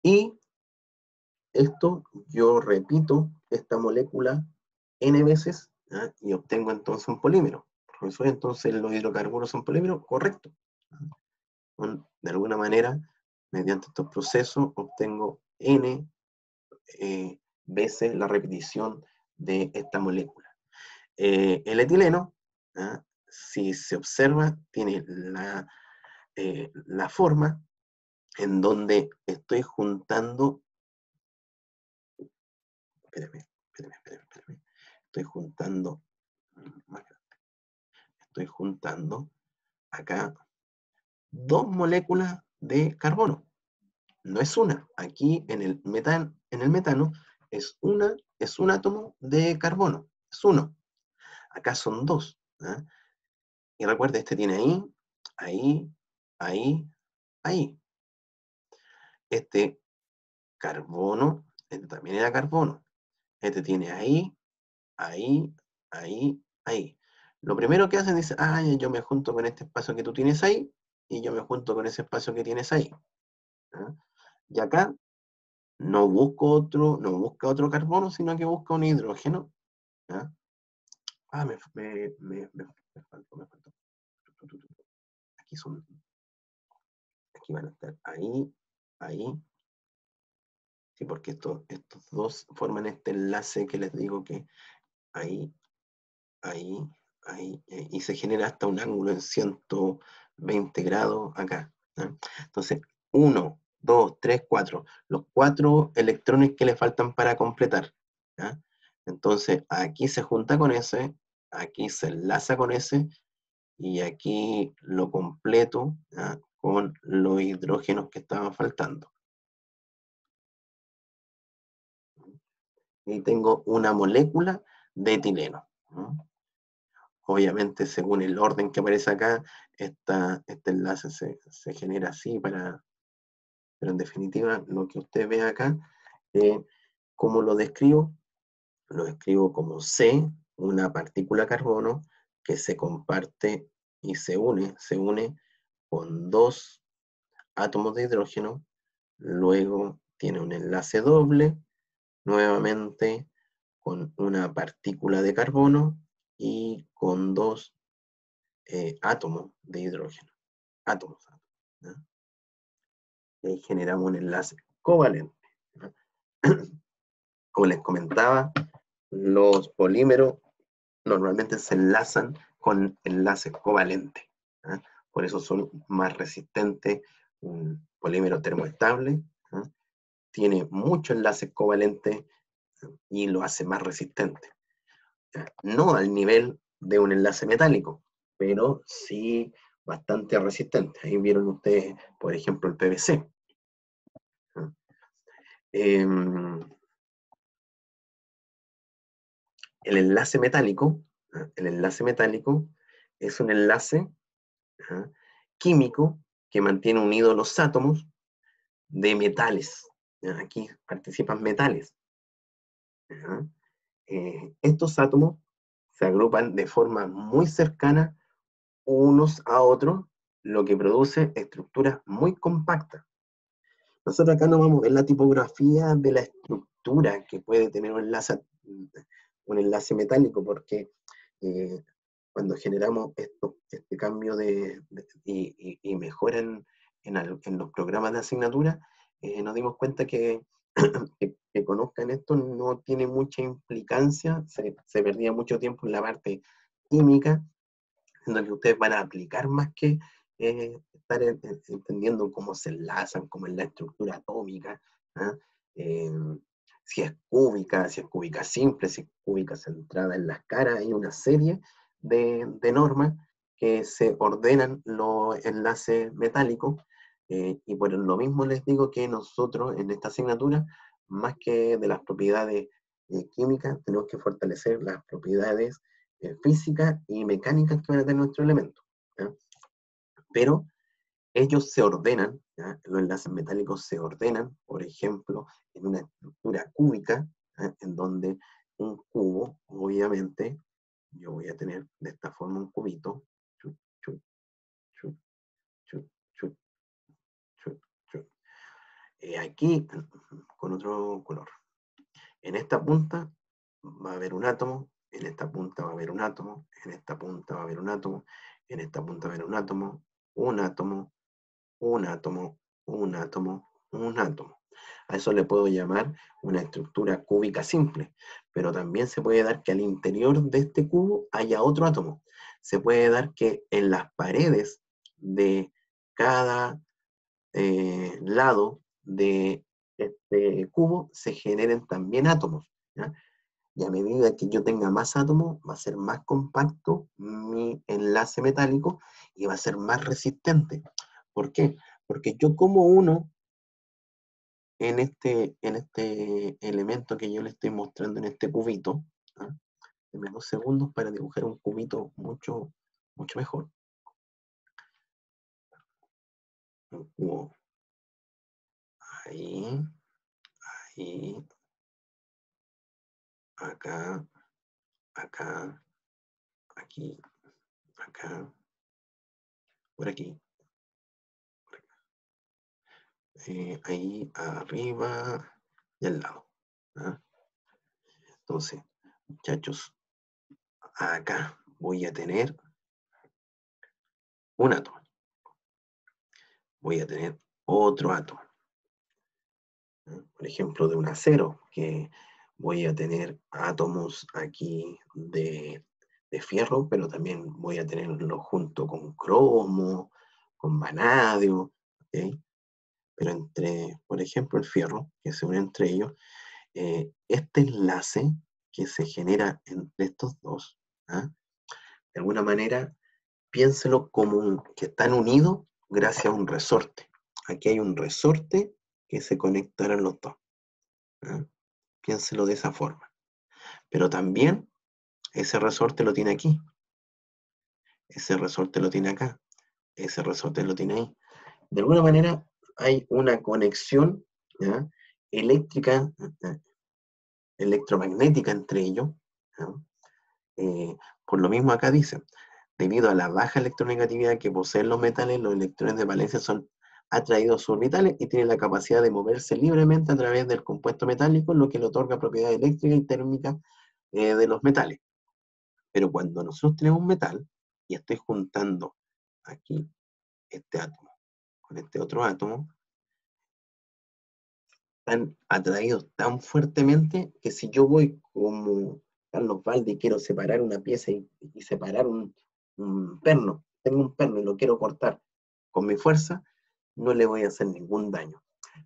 Y esto yo repito esta molécula n veces y obtengo entonces un polímero. Profesor, entonces los hidrocarburos son polímeros, correcto. De alguna manera mediante estos procesos obtengo n eh, veces la repetición de esta molécula. Eh, el etileno, ¿ah? si se observa, tiene la, eh, la forma en donde estoy juntando, espérame, espérame, espérame, estoy juntando, estoy juntando acá dos moléculas de carbono. No es una. Aquí en el, en el metano es, una, es un átomo de carbono. Es uno. Acá son dos. ¿ah? Y recuerda, este tiene ahí, ahí, ahí, ahí. Este carbono, este también era carbono. Este tiene ahí, ahí, ahí, ahí. Lo primero que hacen es, ah, yo me junto con este espacio que tú tienes ahí, y yo me junto con ese espacio que tienes ahí. ¿ah? Y acá no busco otro, no busca otro carbono, sino que busca un hidrógeno. ¿ah? Ah, me, me, me, me, faltó, me faltó. Aquí son, aquí van a estar ahí, ahí. Sí, porque estos, estos dos forman este enlace que les digo que ahí, ahí, ahí, y se genera hasta un ángulo en 120 grados acá. Entonces, 1, 2, 3, 4. Los cuatro electrones que le faltan para completar. Entonces, aquí se junta con ese, aquí se enlaza con ese, y aquí lo completo con los hidrógenos que estaban faltando. Y tengo una molécula de etileno. Obviamente, según el orden que aparece acá, esta, este enlace se, se genera así para, pero en definitiva, lo que usted ve acá, eh, ¿cómo lo describo? Lo describo como C, una partícula carbono que se comparte y se une, se une con dos átomos de hidrógeno, luego tiene un enlace doble, nuevamente con una partícula de carbono y con dos eh, átomos de hidrógeno. Átomos. y generamos un enlace covalente. Como les comentaba, los polímeros normalmente se enlazan con enlaces covalentes. Por eso son más resistentes. Un polímero termoestable tiene mucho enlace covalente y lo hace más resistente. No al nivel de un enlace metálico, pero sí bastante resistente. Ahí vieron ustedes, por ejemplo, el PVC. Em, el enlace metálico, ¿ah? el enlace metálico es un enlace ¿ah? químico que mantiene unidos los átomos de metales. Aquí participan metales. Eh, estos átomos se agrupan de forma muy cercana unos a otros, lo que produce estructuras muy compactas. Nosotros acá no vamos a ver la tipografía de la estructura que puede tener un enlace, metálico, porque eh, cuando generamos este cambio de, y, y, mejora en, los programas de asignatura, eh, nos dimos cuenta que, que, conozcan esto no tiene mucha implicancia, se, se, perdía mucho tiempo en la parte química, en donde ustedes van a aplicar más que eh, estar entendiendo cómo se enlazan, cómo es la estructura atómica, ¿ah? eh, si es cúbica, si es cúbica simple, si es cúbica centrada en las caras, hay una serie de, de normas que se ordenan los enlaces metálicos eh, y por lo mismo les digo que nosotros en esta asignatura, más que de las propiedades químicas, tenemos que fortalecer las propiedades físicas y mecánicas que van a tener nuestro elemento pero ellos se ordenan, los enlaces metálicos se ordenan, por ejemplo, en una estructura cúbica, en donde un cubo, obviamente, yo voy a tener de esta forma un cubito, eh, aquí con otro color. En esta punta va a haber un átomo, en esta punta va a haber un átomo, en esta punta va a haber un átomo, en esta punta va a haber un átomo, un átomo, un átomo, un átomo, un átomo. A eso le puedo llamar una estructura cúbica simple, pero también se puede dar que al interior de este cubo haya otro átomo. Se puede dar que en las paredes de cada eh, lado de este cubo se generen también átomos. Y a medida que yo tenga más átomos, va a ser más compacto mi enlace metálico y va a ser más resistente. ¿Por qué? Porque yo como uno en este, en este elemento que yo le estoy mostrando en este cubito, ¿ah? de dos segundos para dibujar un cubito mucho, mucho mejor. Un cubo. Ahí, ahí, acá, acá, aquí, acá, por aquí. Eh, ahí arriba y al lado. ¿ah? Entonces, muchachos, acá voy a tener un átomo. Voy a tener otro átomo. Por ejemplo, de un acero, que voy a tener átomos aquí de, fierro, pero también voy a tenerlo junto con cromo, con vanadio, Pero entre, por ejemplo, el fierro, que se une entre ellos, eh, este enlace que se genera entre estos dos, ¿ah? de alguna manera, piénselo como que están unidos gracias a un resorte. Aquí hay un resorte que se conectaron los dos. ¿ah? Piénselo de esa forma. Pero también ese resorte lo tiene aquí. Ese resorte lo tiene acá. Ese resorte lo tiene ahí. De alguna manera hay una conexión eléctrica, electromagnética entre ellos. Eh, por lo mismo acá dice, debido a la baja electronegatividad que poseen los metales, los electrones de valencia son atraídos orbitales y tiene la capacidad de moverse libremente a través del compuesto metálico, lo que le otorga propiedades eléctricas y térmicas eh, de los metales. Pero cuando nosotros tenemos un metal y estoy juntando aquí este átomo con este otro átomo, están atraídos tan fuertemente que si yo voy como Carlos Valde y quiero separar una pieza y, separar un, un perno, tengo un perno y lo quiero cortar con mi fuerza, no le voy a hacer ningún daño.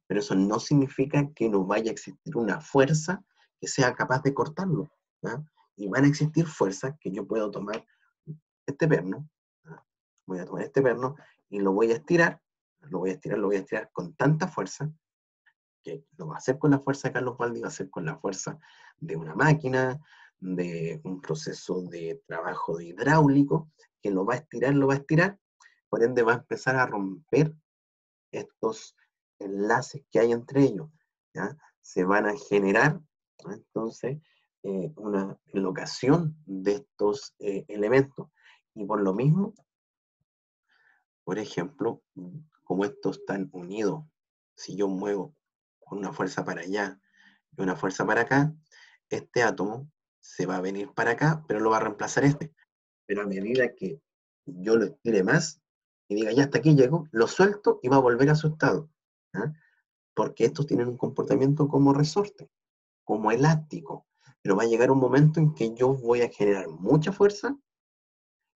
Pero eso no significa que no vaya a existir una fuerza que sea capaz de cortarlo. Y van a existir fuerzas que yo puedo tomar este perno, voy a tomar este perno y lo voy a estirar, lo voy a estirar, lo voy a estirar con tanta fuerza que lo va a hacer con la fuerza de Carlos Valdi, va a hacer con la fuerza de una máquina, de un proceso de trabajo hidráulico, que lo va a estirar, lo va a estirar, por ende va a empezar a romper estos enlaces que hay entre ellos. Se van a generar, entonces, eh, una locación de estos eh, elementos. Y por lo mismo, por ejemplo, como estos están unidos, si yo muevo con una fuerza para allá y una fuerza para acá, este átomo se va a venir para acá, pero lo va a reemplazar este. Pero a medida que yo lo estire más y diga, ya hasta aquí llego, lo suelto y va a volver a su estado. ¿ah? Porque estos tienen un comportamiento como resorte, como elástico. Pero va a llegar un momento en que yo voy a generar mucha fuerza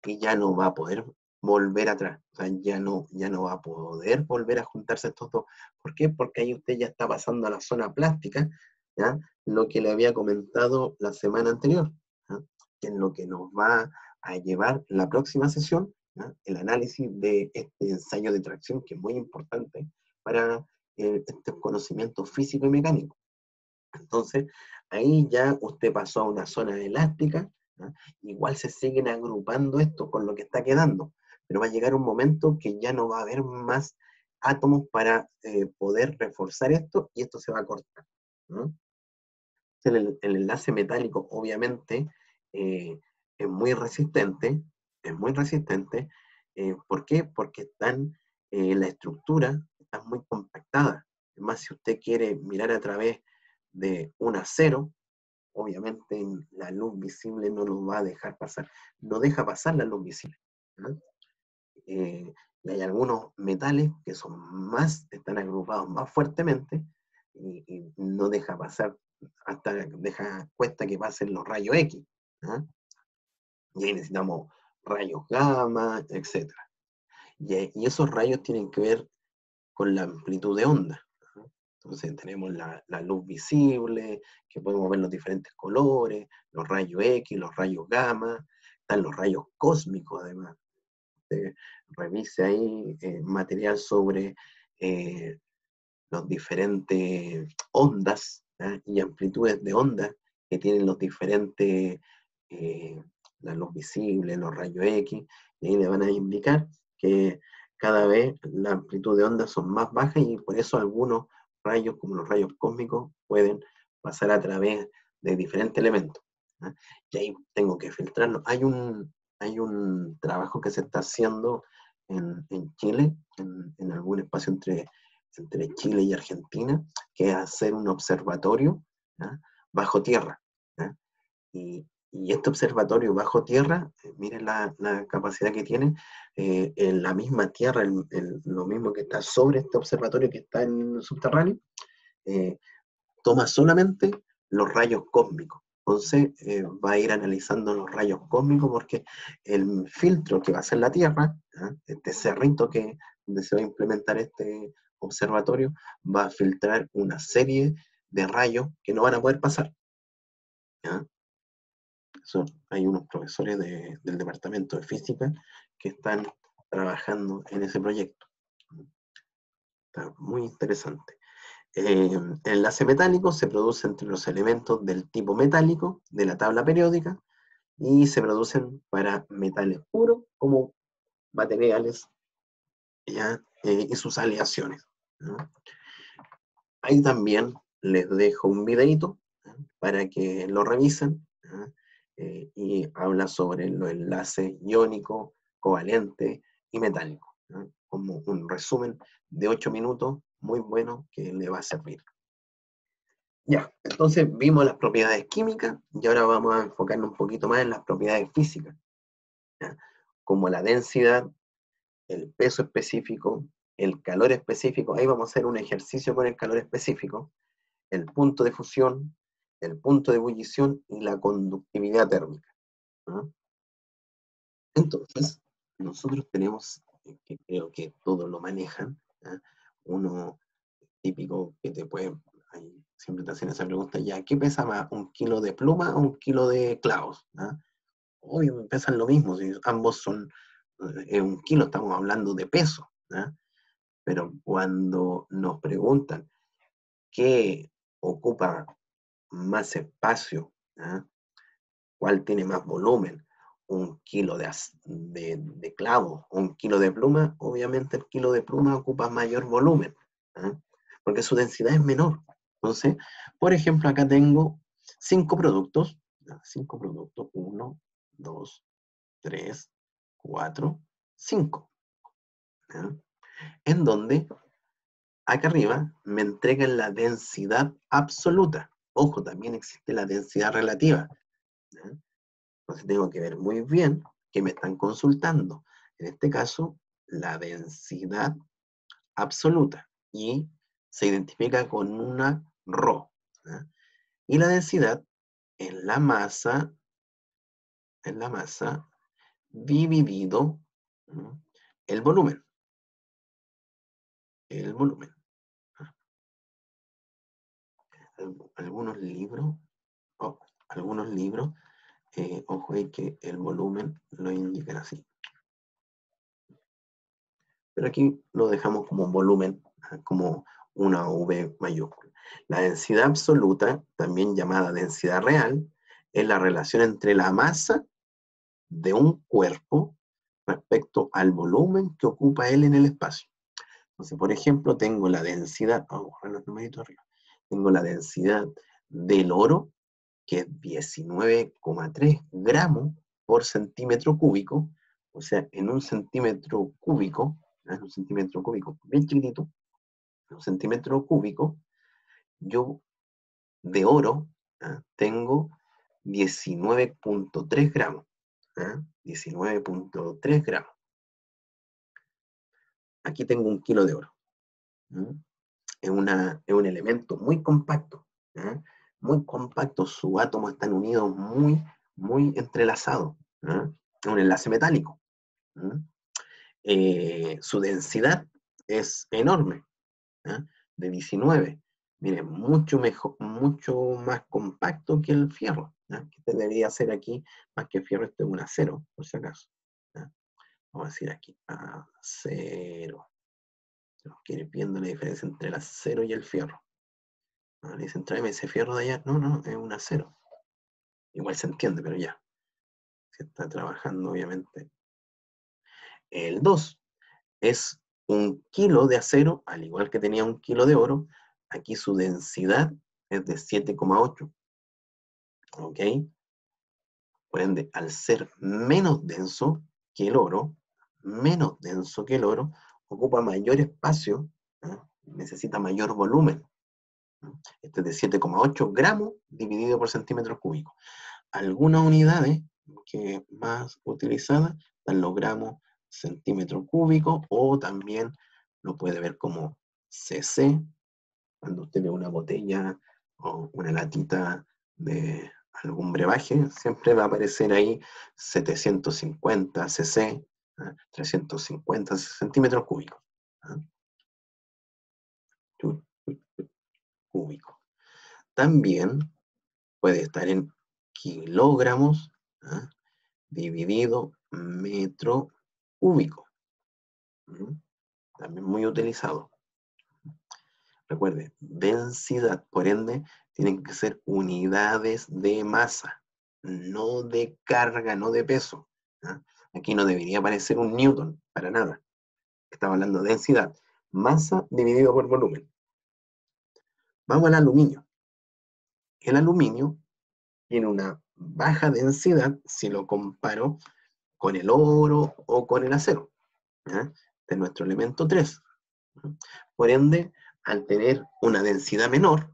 y ya no va a poder volver atrás. O sea, ya no, ya no va a poder volver a juntarse estos dos. ¿Por qué? Porque ahí usted ya está pasando a la zona plástica, ¿ya? lo que le había comentado la semana anterior, que es lo que nos va a llevar la próxima sesión, el análisis de este ensayo de tracción, que es muy importante para eh, este conocimiento físico y mecánico. Entonces, ahí ya usted pasó a una zona elástica, igual se siguen agrupando esto con lo que está quedando pero va a llegar un momento que ya no va a haber más átomos para eh, poder reforzar esto y esto se va a cortar. El, enlace metálico obviamente eh, es muy resistente, es muy resistente. Eh, ¿Por qué? Porque están, la estructura está muy compactada. Además, si usted quiere mirar a través de un acero, obviamente la luz visible no lo va a dejar pasar. No deja pasar la luz visible. Eh, y hay algunos metales que son más, están agrupados más fuertemente y, no deja pasar, hasta deja, cuesta que pasen los rayos X. ¿ah? Y ahí necesitamos rayos gamma, etc. Y, esos rayos tienen que ver con la amplitud de onda. Entonces tenemos la, luz visible, que podemos ver los diferentes colores, los rayos X, los rayos gamma, están los rayos cósmicos además, este, revise ahí eh, material sobre eh, los diferentes ondas y amplitudes de onda que tienen los diferentes, eh, la luz visible, los rayos X, y ahí le van a indicar que cada vez la amplitud de onda son más bajas y por eso algunos rayos, como los rayos cósmicos, pueden pasar a través de diferentes elementos. Y ahí tengo que filtrarlo. Hay un, hay un trabajo que se está haciendo en, Chile, en, algún espacio entre, entre Chile y Argentina, que es hacer un observatorio bajo tierra. Y, este observatorio bajo tierra, eh, miren la, capacidad que tiene, eh, en la misma tierra, lo mismo que está sobre este observatorio que está en el subterráneo, eh, toma solamente los rayos cósmicos. Entonces va a ir analizando los rayos cósmicos porque el filtro que va a ser la Tierra, este cerrito que, donde se va a implementar este observatorio, va a filtrar una serie de rayos que no van a poder pasar. Hay unos profesores del Departamento de Física que están trabajando en ese proyecto. Está muy interesante. Eh, el enlace metálico se produce entre los elementos del tipo metálico de la tabla periódica y se producen para metales puros como materiales eh, y sus aleaciones. Ahí también les dejo un videito para que lo revisen eh, y habla sobre los enlaces iónico, covalente y metálico, como un resumen de 8 minutos muy bueno que le va a servir. Ya, entonces vimos las propiedades químicas y ahora vamos a enfocarnos un poquito más en las propiedades físicas, como la densidad, el peso específico, el calor específico. Ahí vamos a hacer un ejercicio con el calor específico, el punto de fusión, el punto de ebullición y la conductividad térmica. Entonces, nosotros tenemos, que creo que todos lo manejan, uno típico que te puede, siempre te hacen esa pregunta, ya, ¿qué pesa más, un kilo de pluma o un kilo de clavos? ¿ah? Obvio, pesan lo mismo, si ambos son eh, un kilo, estamos hablando de peso. ¿ah? Pero cuando nos preguntan, ¿Qué ocupa más espacio? ¿ah? ¿Cuál tiene más volumen? un kilo de, de, clavo o un kilo de pluma, obviamente el kilo de pluma ocupa mayor volumen, ¿ah? porque su densidad es menor. Entonces, por ejemplo, acá tengo cinco productos, cinco productos, uno, dos, tres, cuatro, cinco, en donde acá arriba me entregan la densidad absoluta. Ojo, también existe la densidad relativa. Entonces tengo que ver muy bien que me están consultando. En este caso, la densidad absoluta y se identifica con una ρ. Y la densidad en la masa, en la masa dividido el volumen. El volumen. Algunos libros, oh, algunos libros eh, ojo hay que el volumen lo indican así. Pero aquí lo dejamos como volumen, ah, como una V mayúscula. La densidad absoluta, también llamada densidad real, es la relación entre la masa de un cuerpo respecto al volumen que ocupa él en el espacio. Entonces, por ejemplo, tengo la densidad, vamos a los numeritos arriba, tengo la densidad del oro que es 19,3 gramos por centímetro cúbico, o sea, en un centímetro cúbico, en un centímetro cúbico bien chiquitito, un centímetro cúbico, yo de oro ¿ah? tengo 19.3 gramos. 19.3 ¿ah? gramos. Aquí tengo un kilo de oro. Es, una, es un elemento muy compacto. muy compactos, sus átomos están unidos muy, muy entrelazados. Es un enlace metálico. Eh, su densidad es enorme, de 19. Miren, mucho, mejor, mucho más compacto que el fierro. Este debería ser aquí, más que fierro, este es un acero, por si acaso. Vamos a decir aquí, acero. Quiere viendo la diferencia entre el acero y el fierro. Ah, le dicen, tráeme ese fierro de allá. No, no, es un acero. Igual se entiende, pero ya. Se está trabajando, obviamente. El 2 es un kilo de acero, al igual que tenía un kilo de oro. Aquí su densidad es de 7,8. ¿Ok? Por ende, al ser menos denso que el oro, menos denso que el oro, ocupa mayor espacio, necesita mayor volumen. Este es de 7,8 gramos dividido por centímetros cúbicos. Algunas unidades que más utilizadas están los gramos centímetro cúbico o también lo puede ver como cc, cuando usted ve una botella o una latita de algún brebaje, siempre va a aparecer ahí 750 cc, 350 centímetros cúbicos. ¿ah? cúbico. También puede estar en kilogramos ¿ah? dividido metro cúbico. También muy utilizado. Recuerde, densidad, por ende, tienen que ser unidades de masa, no de carga, no de peso. ¿ah? Aquí no debería aparecer un newton, para nada. Estaba hablando de densidad. Masa dividido por volumen. Vamos al aluminio. El aluminio tiene una baja densidad si lo comparo con el oro o con el acero. Este es nuestro elemento 3. Por ende, al tener una densidad menor,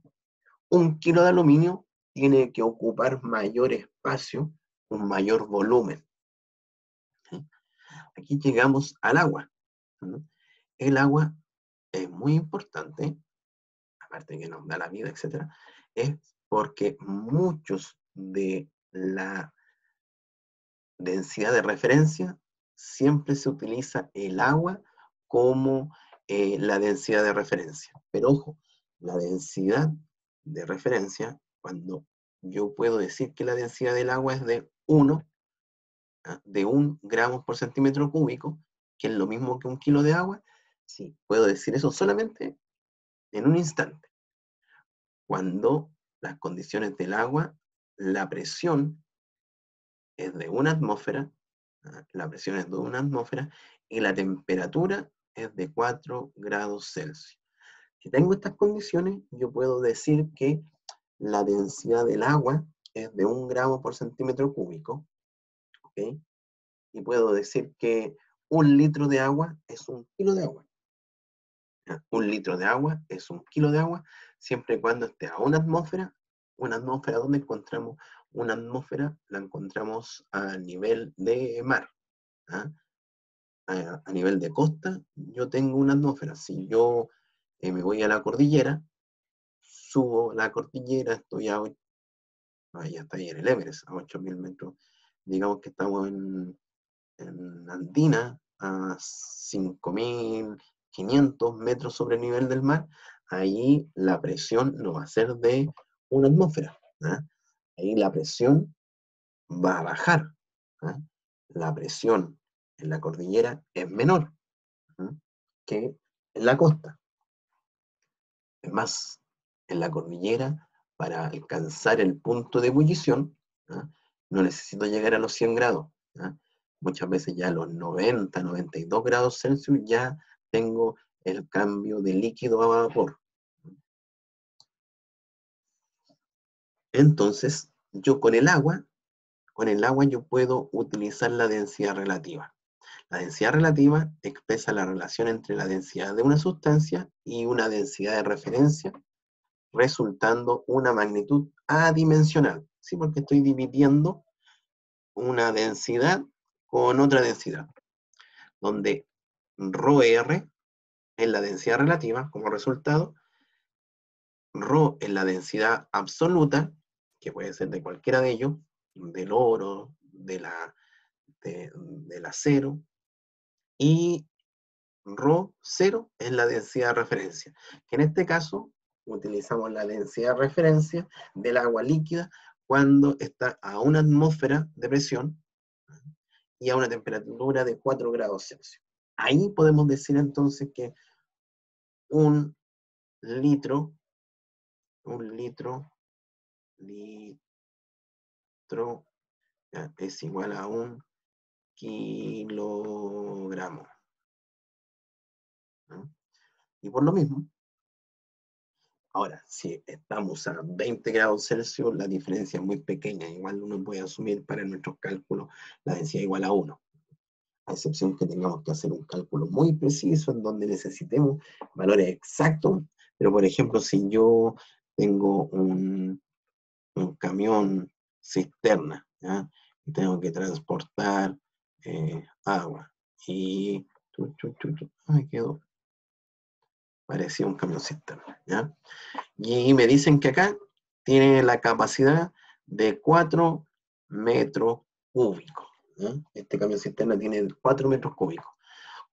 un kilo de aluminio tiene que ocupar mayor espacio, un mayor volumen. Aquí llegamos al agua. El agua es muy importante aparte que nos da la vida, etc., es porque muchos de la densidad de referencia siempre se utiliza el agua como eh, la densidad de referencia. Pero ojo, la densidad de referencia, cuando yo puedo decir que la densidad del agua es de 1, ¿ah? De 1 gramos por centímetro cúbico, que es lo mismo que un kilo de agua, sí, puedo decir eso solamente en un instante. cuando las condiciones del agua, la presión es de una atmósfera, ¿ah? la presión es de una atmósfera y la temperatura es de 4 grados Celsius. Si tengo estas condiciones, yo puedo decir que la densidad del agua es de un gramo por centímetro cúbico, ¿ok? Y puedo decir que un litro de agua es un kilo de agua. Un litro de agua es un kilo de agua, siempre y cuando esté a una atmósfera. Una atmósfera, ¿dónde encontramos? Una atmósfera la encontramos a nivel de mar. ¿ah? A, nivel de costa, yo tengo una atmósfera. Si yo eh, me voy a la cordillera, subo la cordillera, estoy a, está ahí en el Everest, a 8.000 metros. Digamos que estamos en, en Andina, a 5.500 metros sobre el nivel del mar, ahí la presión no va a ser de una atmósfera. ¿ah? Ahí la presión va a bajar. ¿ah? La presión en la cordillera es menor ¿ah? que en la costa. Es más, en la cordillera, para alcanzar el punto de ebullición, no necesito llegar a los 100 grados muchas veces ya a los 90, 92 grados Celsius ya tengo el cambio de líquido a vapor. Entonces, yo con el agua, con el agua yo puedo utilizar la densidad relativa. La densidad relativa expresa la relación entre la densidad de una sustancia y una densidad de referencia, resultando una magnitud adimensional. ¿sí? Porque estoy dividiendo una densidad con otra densidad, donde ρr es la densidad relativa como resultado, ρ es la densidad absoluta, que puede ser de cualquiera de ellos, del oro, de la, del acero, y ρ cero es la densidad de referencia, que en este caso utilizamos la densidad de referencia del agua líquida cuando está a una atmósfera de presión y a una temperatura de 4 grados Celsius. Ahí podemos decir entonces que un litro, un litro, litro es igual a un kilogramo. Y por lo mismo, ahora, si estamos a 20 grados Celsius, la diferencia es muy pequeña. Igual uno puede asumir para nuestros cálculos la densidad igual a 1. A excepción que tengamos que hacer un cálculo muy preciso en donde necesitemos valores exactos. Pero, por ejemplo, si yo tengo un, camión cisterna y tengo que transportar eh, agua y... Ay, quedó parecía un camión cisterna, ¿ya? Y me dicen que acá tiene la capacidad de 4 metros cúbicos. Este camión cisterna tiene 4 metros cúbicos.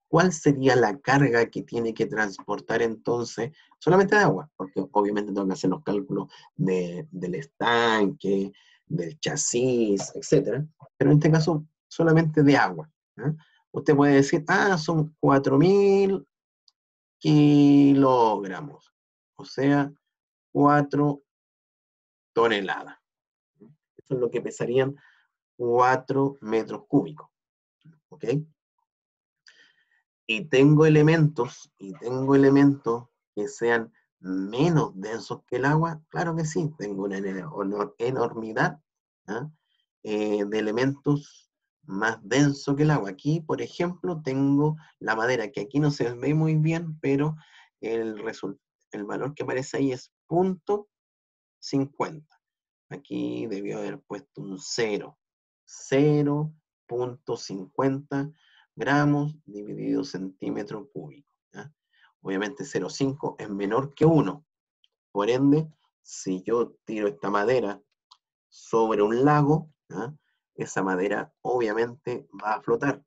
¿Cuál sería la carga que tiene que transportar entonces? Solamente de agua, porque obviamente tengo que hacer los cálculos del estanque, del chasis, etc. Pero en este caso, solamente de agua. Usted puede decir, ah, son 4.000 kilogramos, o sea, 4 toneladas. Eso es lo que pesarían 4 metros cúbicos. ¿Ok? Y tengo elementos, y tengo elementos que sean menos densos que el agua, claro que sí, tengo una enormidad ¿ah? eh, de elementos más denso que el agua. Aquí, por ejemplo, tengo la madera, que aquí no se ve muy bien, pero el, el valor que aparece ahí es punto 50. Aquí debió haber puesto un 0. 0.50 gramos dividido centímetro cúbico. Obviamente 0.5 es menor que 1. Por ende, si yo tiro esta madera sobre un lago, esa madera obviamente va a flotar.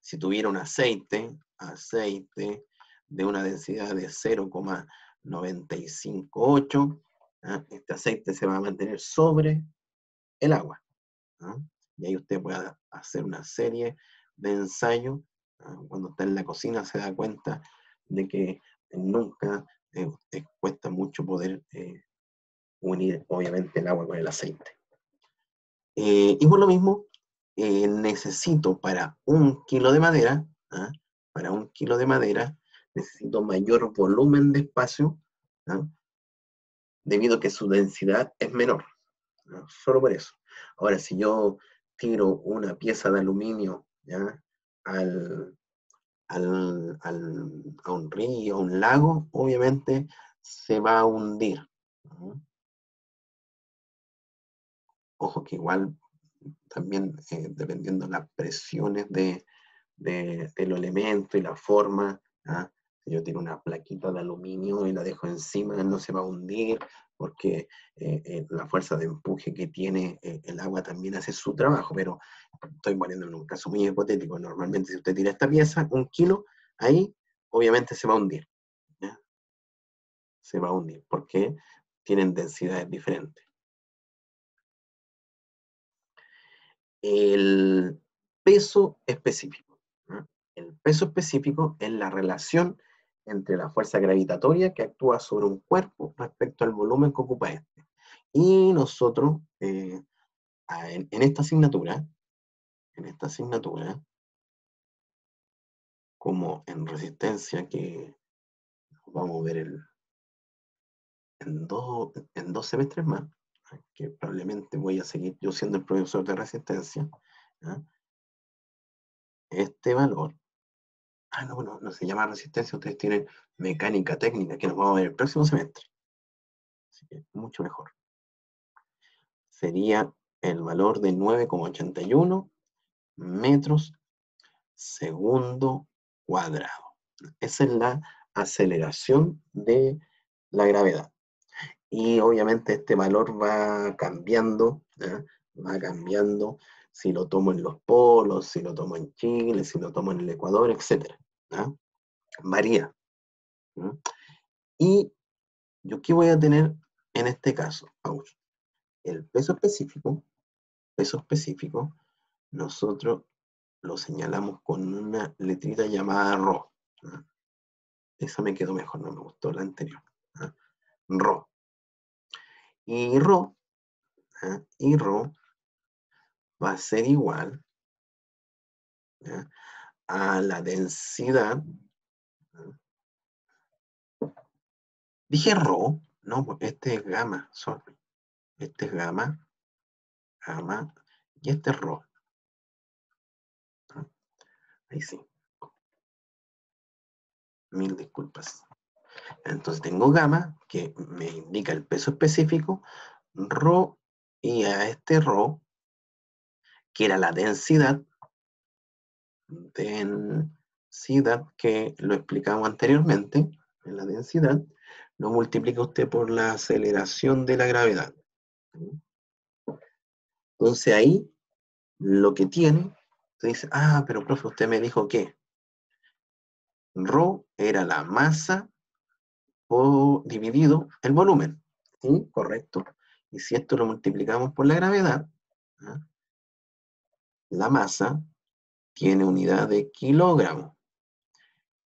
Si tuviera un aceite, aceite de una densidad de 0,958, este aceite se va a mantener sobre el agua. Y ahí usted puede hacer una serie de ensayos. Cuando está en la cocina se da cuenta de que nunca cuesta mucho poder unir, obviamente, el agua con el aceite. Y por lo mismo, necesito para un kilo de madera, ¿ah? para un kilo de madera, necesito mayor volumen de espacio, ¿ah? debido a que su densidad es menor. Solo por eso. Ahora, si yo tiro una pieza de aluminio Al, a un río, a un lago, obviamente se va a hundir. Ojo que igual también eh, dependiendo de las presiones de, de, del elemento y la forma, ¿ah? si yo tiro una plaquita de aluminio y la dejo encima, no se va a hundir, porque eh, eh, la fuerza de empuje que tiene el agua también hace su trabajo, pero estoy poniendo en un caso muy hipotético, normalmente si usted tira esta pieza, un kilo, ahí obviamente se va a hundir. Se va a hundir, porque tienen densidades diferentes. El peso específico. El peso específico es la relación entre la fuerza gravitatoria que actúa sobre un cuerpo respecto al volumen que ocupa este. Y nosotros, eh, en, esta asignatura, en esta asignatura, como en resistencia, que vamos a ver el, en, en dos semestres más, que probablemente voy a seguir yo siendo el profesor de resistencia, este valor, ah, no, no, no se llama resistencia, ustedes tienen mecánica técnica, que nos vamos a ver el próximo semestre. Así que mucho mejor. Sería el valor de 9,81 metros segundo cuadrado. Esa es la aceleración de la gravedad y obviamente este valor va cambiando, va cambiando si lo tomo en los polos, si lo tomo en Chile, si lo tomo en el Ecuador, etc. Varía. Y yo qué voy a tener en este caso, el peso específico, peso específico, nosotros lo señalamos con una letrita llamada Rho. Esa me quedó mejor, no me gustó la anterior. Rho. Y Rho, y Rho va a ser igual a la densidad. Dije Rho, no, pues este es gamma, sorry. Este es gamma, gamma, y este es Rho. Ahí sí. Mil disculpas. Entonces tengo gamma, que me indica el peso específico, rho, y a este rho, que era la densidad, densidad que lo explicamos anteriormente, en la densidad, lo multiplica usted por la aceleración de la gravedad. Entonces ahí, lo que tiene, usted dice, ah, pero profe, usted me dijo que Rho era la masa o dividido el volumen. ¿Sí? Correcto. Y si esto lo multiplicamos por la gravedad, ¿ah? la masa tiene unidad de kilogramo.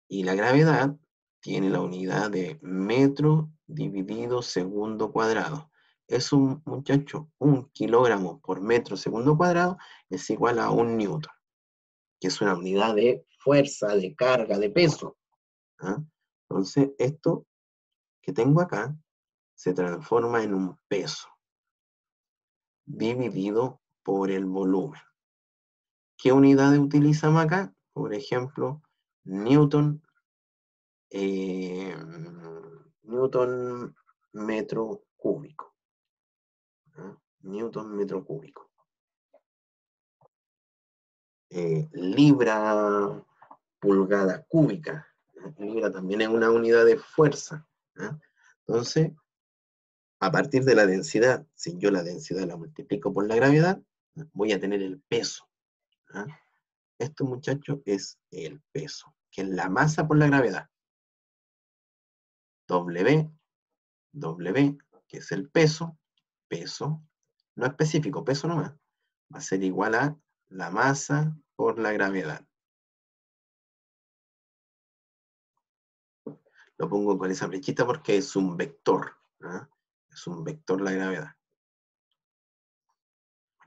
Y la gravedad tiene la unidad de metro dividido segundo cuadrado. Es un, muchacho, un kilogramo por metro segundo cuadrado es igual a un newton, que es una unidad de fuerza, de carga, de peso. ¿ah? Entonces, esto que tengo acá se transforma en un peso dividido por el volumen. ¿Qué unidades utilizamos acá? Por ejemplo, Newton, eh, Newton metro cúbico. Newton metro cúbico. Eh, libra pulgada cúbica. Libra también es una unidad de fuerza. Entonces, a partir de la densidad, si yo la densidad la multiplico por la gravedad, voy a tener el peso. Esto, muchachos, es el peso, que es la masa por la gravedad. W, W, que es el peso, peso, no específico, peso nomás, va a ser igual a la masa por la gravedad. Lo pongo con esa flechita porque es un vector. ¿ah? Es un vector la gravedad.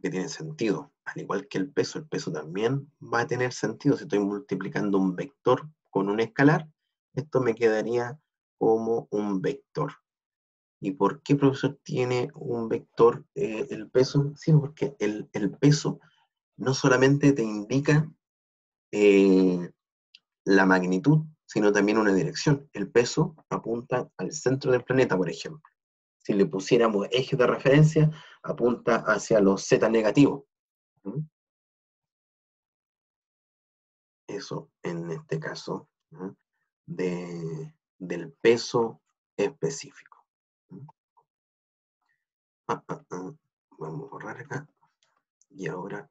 Que tiene sentido. Al igual que el peso, el peso también va a tener sentido. Si estoy multiplicando un vector con un escalar, esto me quedaría como un vector. ¿Y por qué, profesor, tiene un vector eh, el peso? Sí, porque el, peso no solamente te indica eh, la magnitud, sino también una dirección. El peso apunta al centro del planeta, por ejemplo. Si le pusiéramos eje de referencia, apunta hacia los z negativos. ¿Mm? Eso, en este caso, del peso específico. Ah, ah, ah. Vamos a borrar acá. Y ahora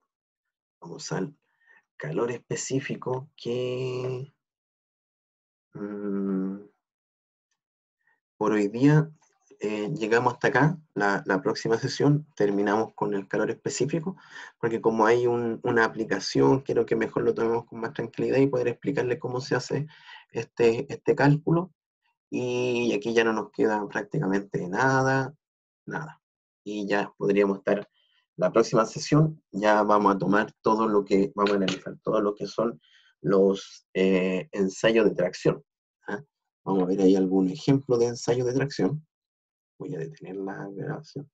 vamos al calor específico que mm, por hoy día eh, llegamos hasta acá. La, próxima sesión terminamos con el calor específico, porque como hay una aplicación, quiero que mejor lo tomemos con más tranquilidad y poder explicarle cómo se hace este, este cálculo. Y aquí ya no nos queda prácticamente nada, nada y ya podríamos estar la próxima sesión, ya vamos a tomar todo lo que, vamos a analizar todo lo que son los eh, ensayos de tracción. ¿ah? Vamos a ver ahí algún ejemplo de ensayo de tracción. Voy a detener la grabación.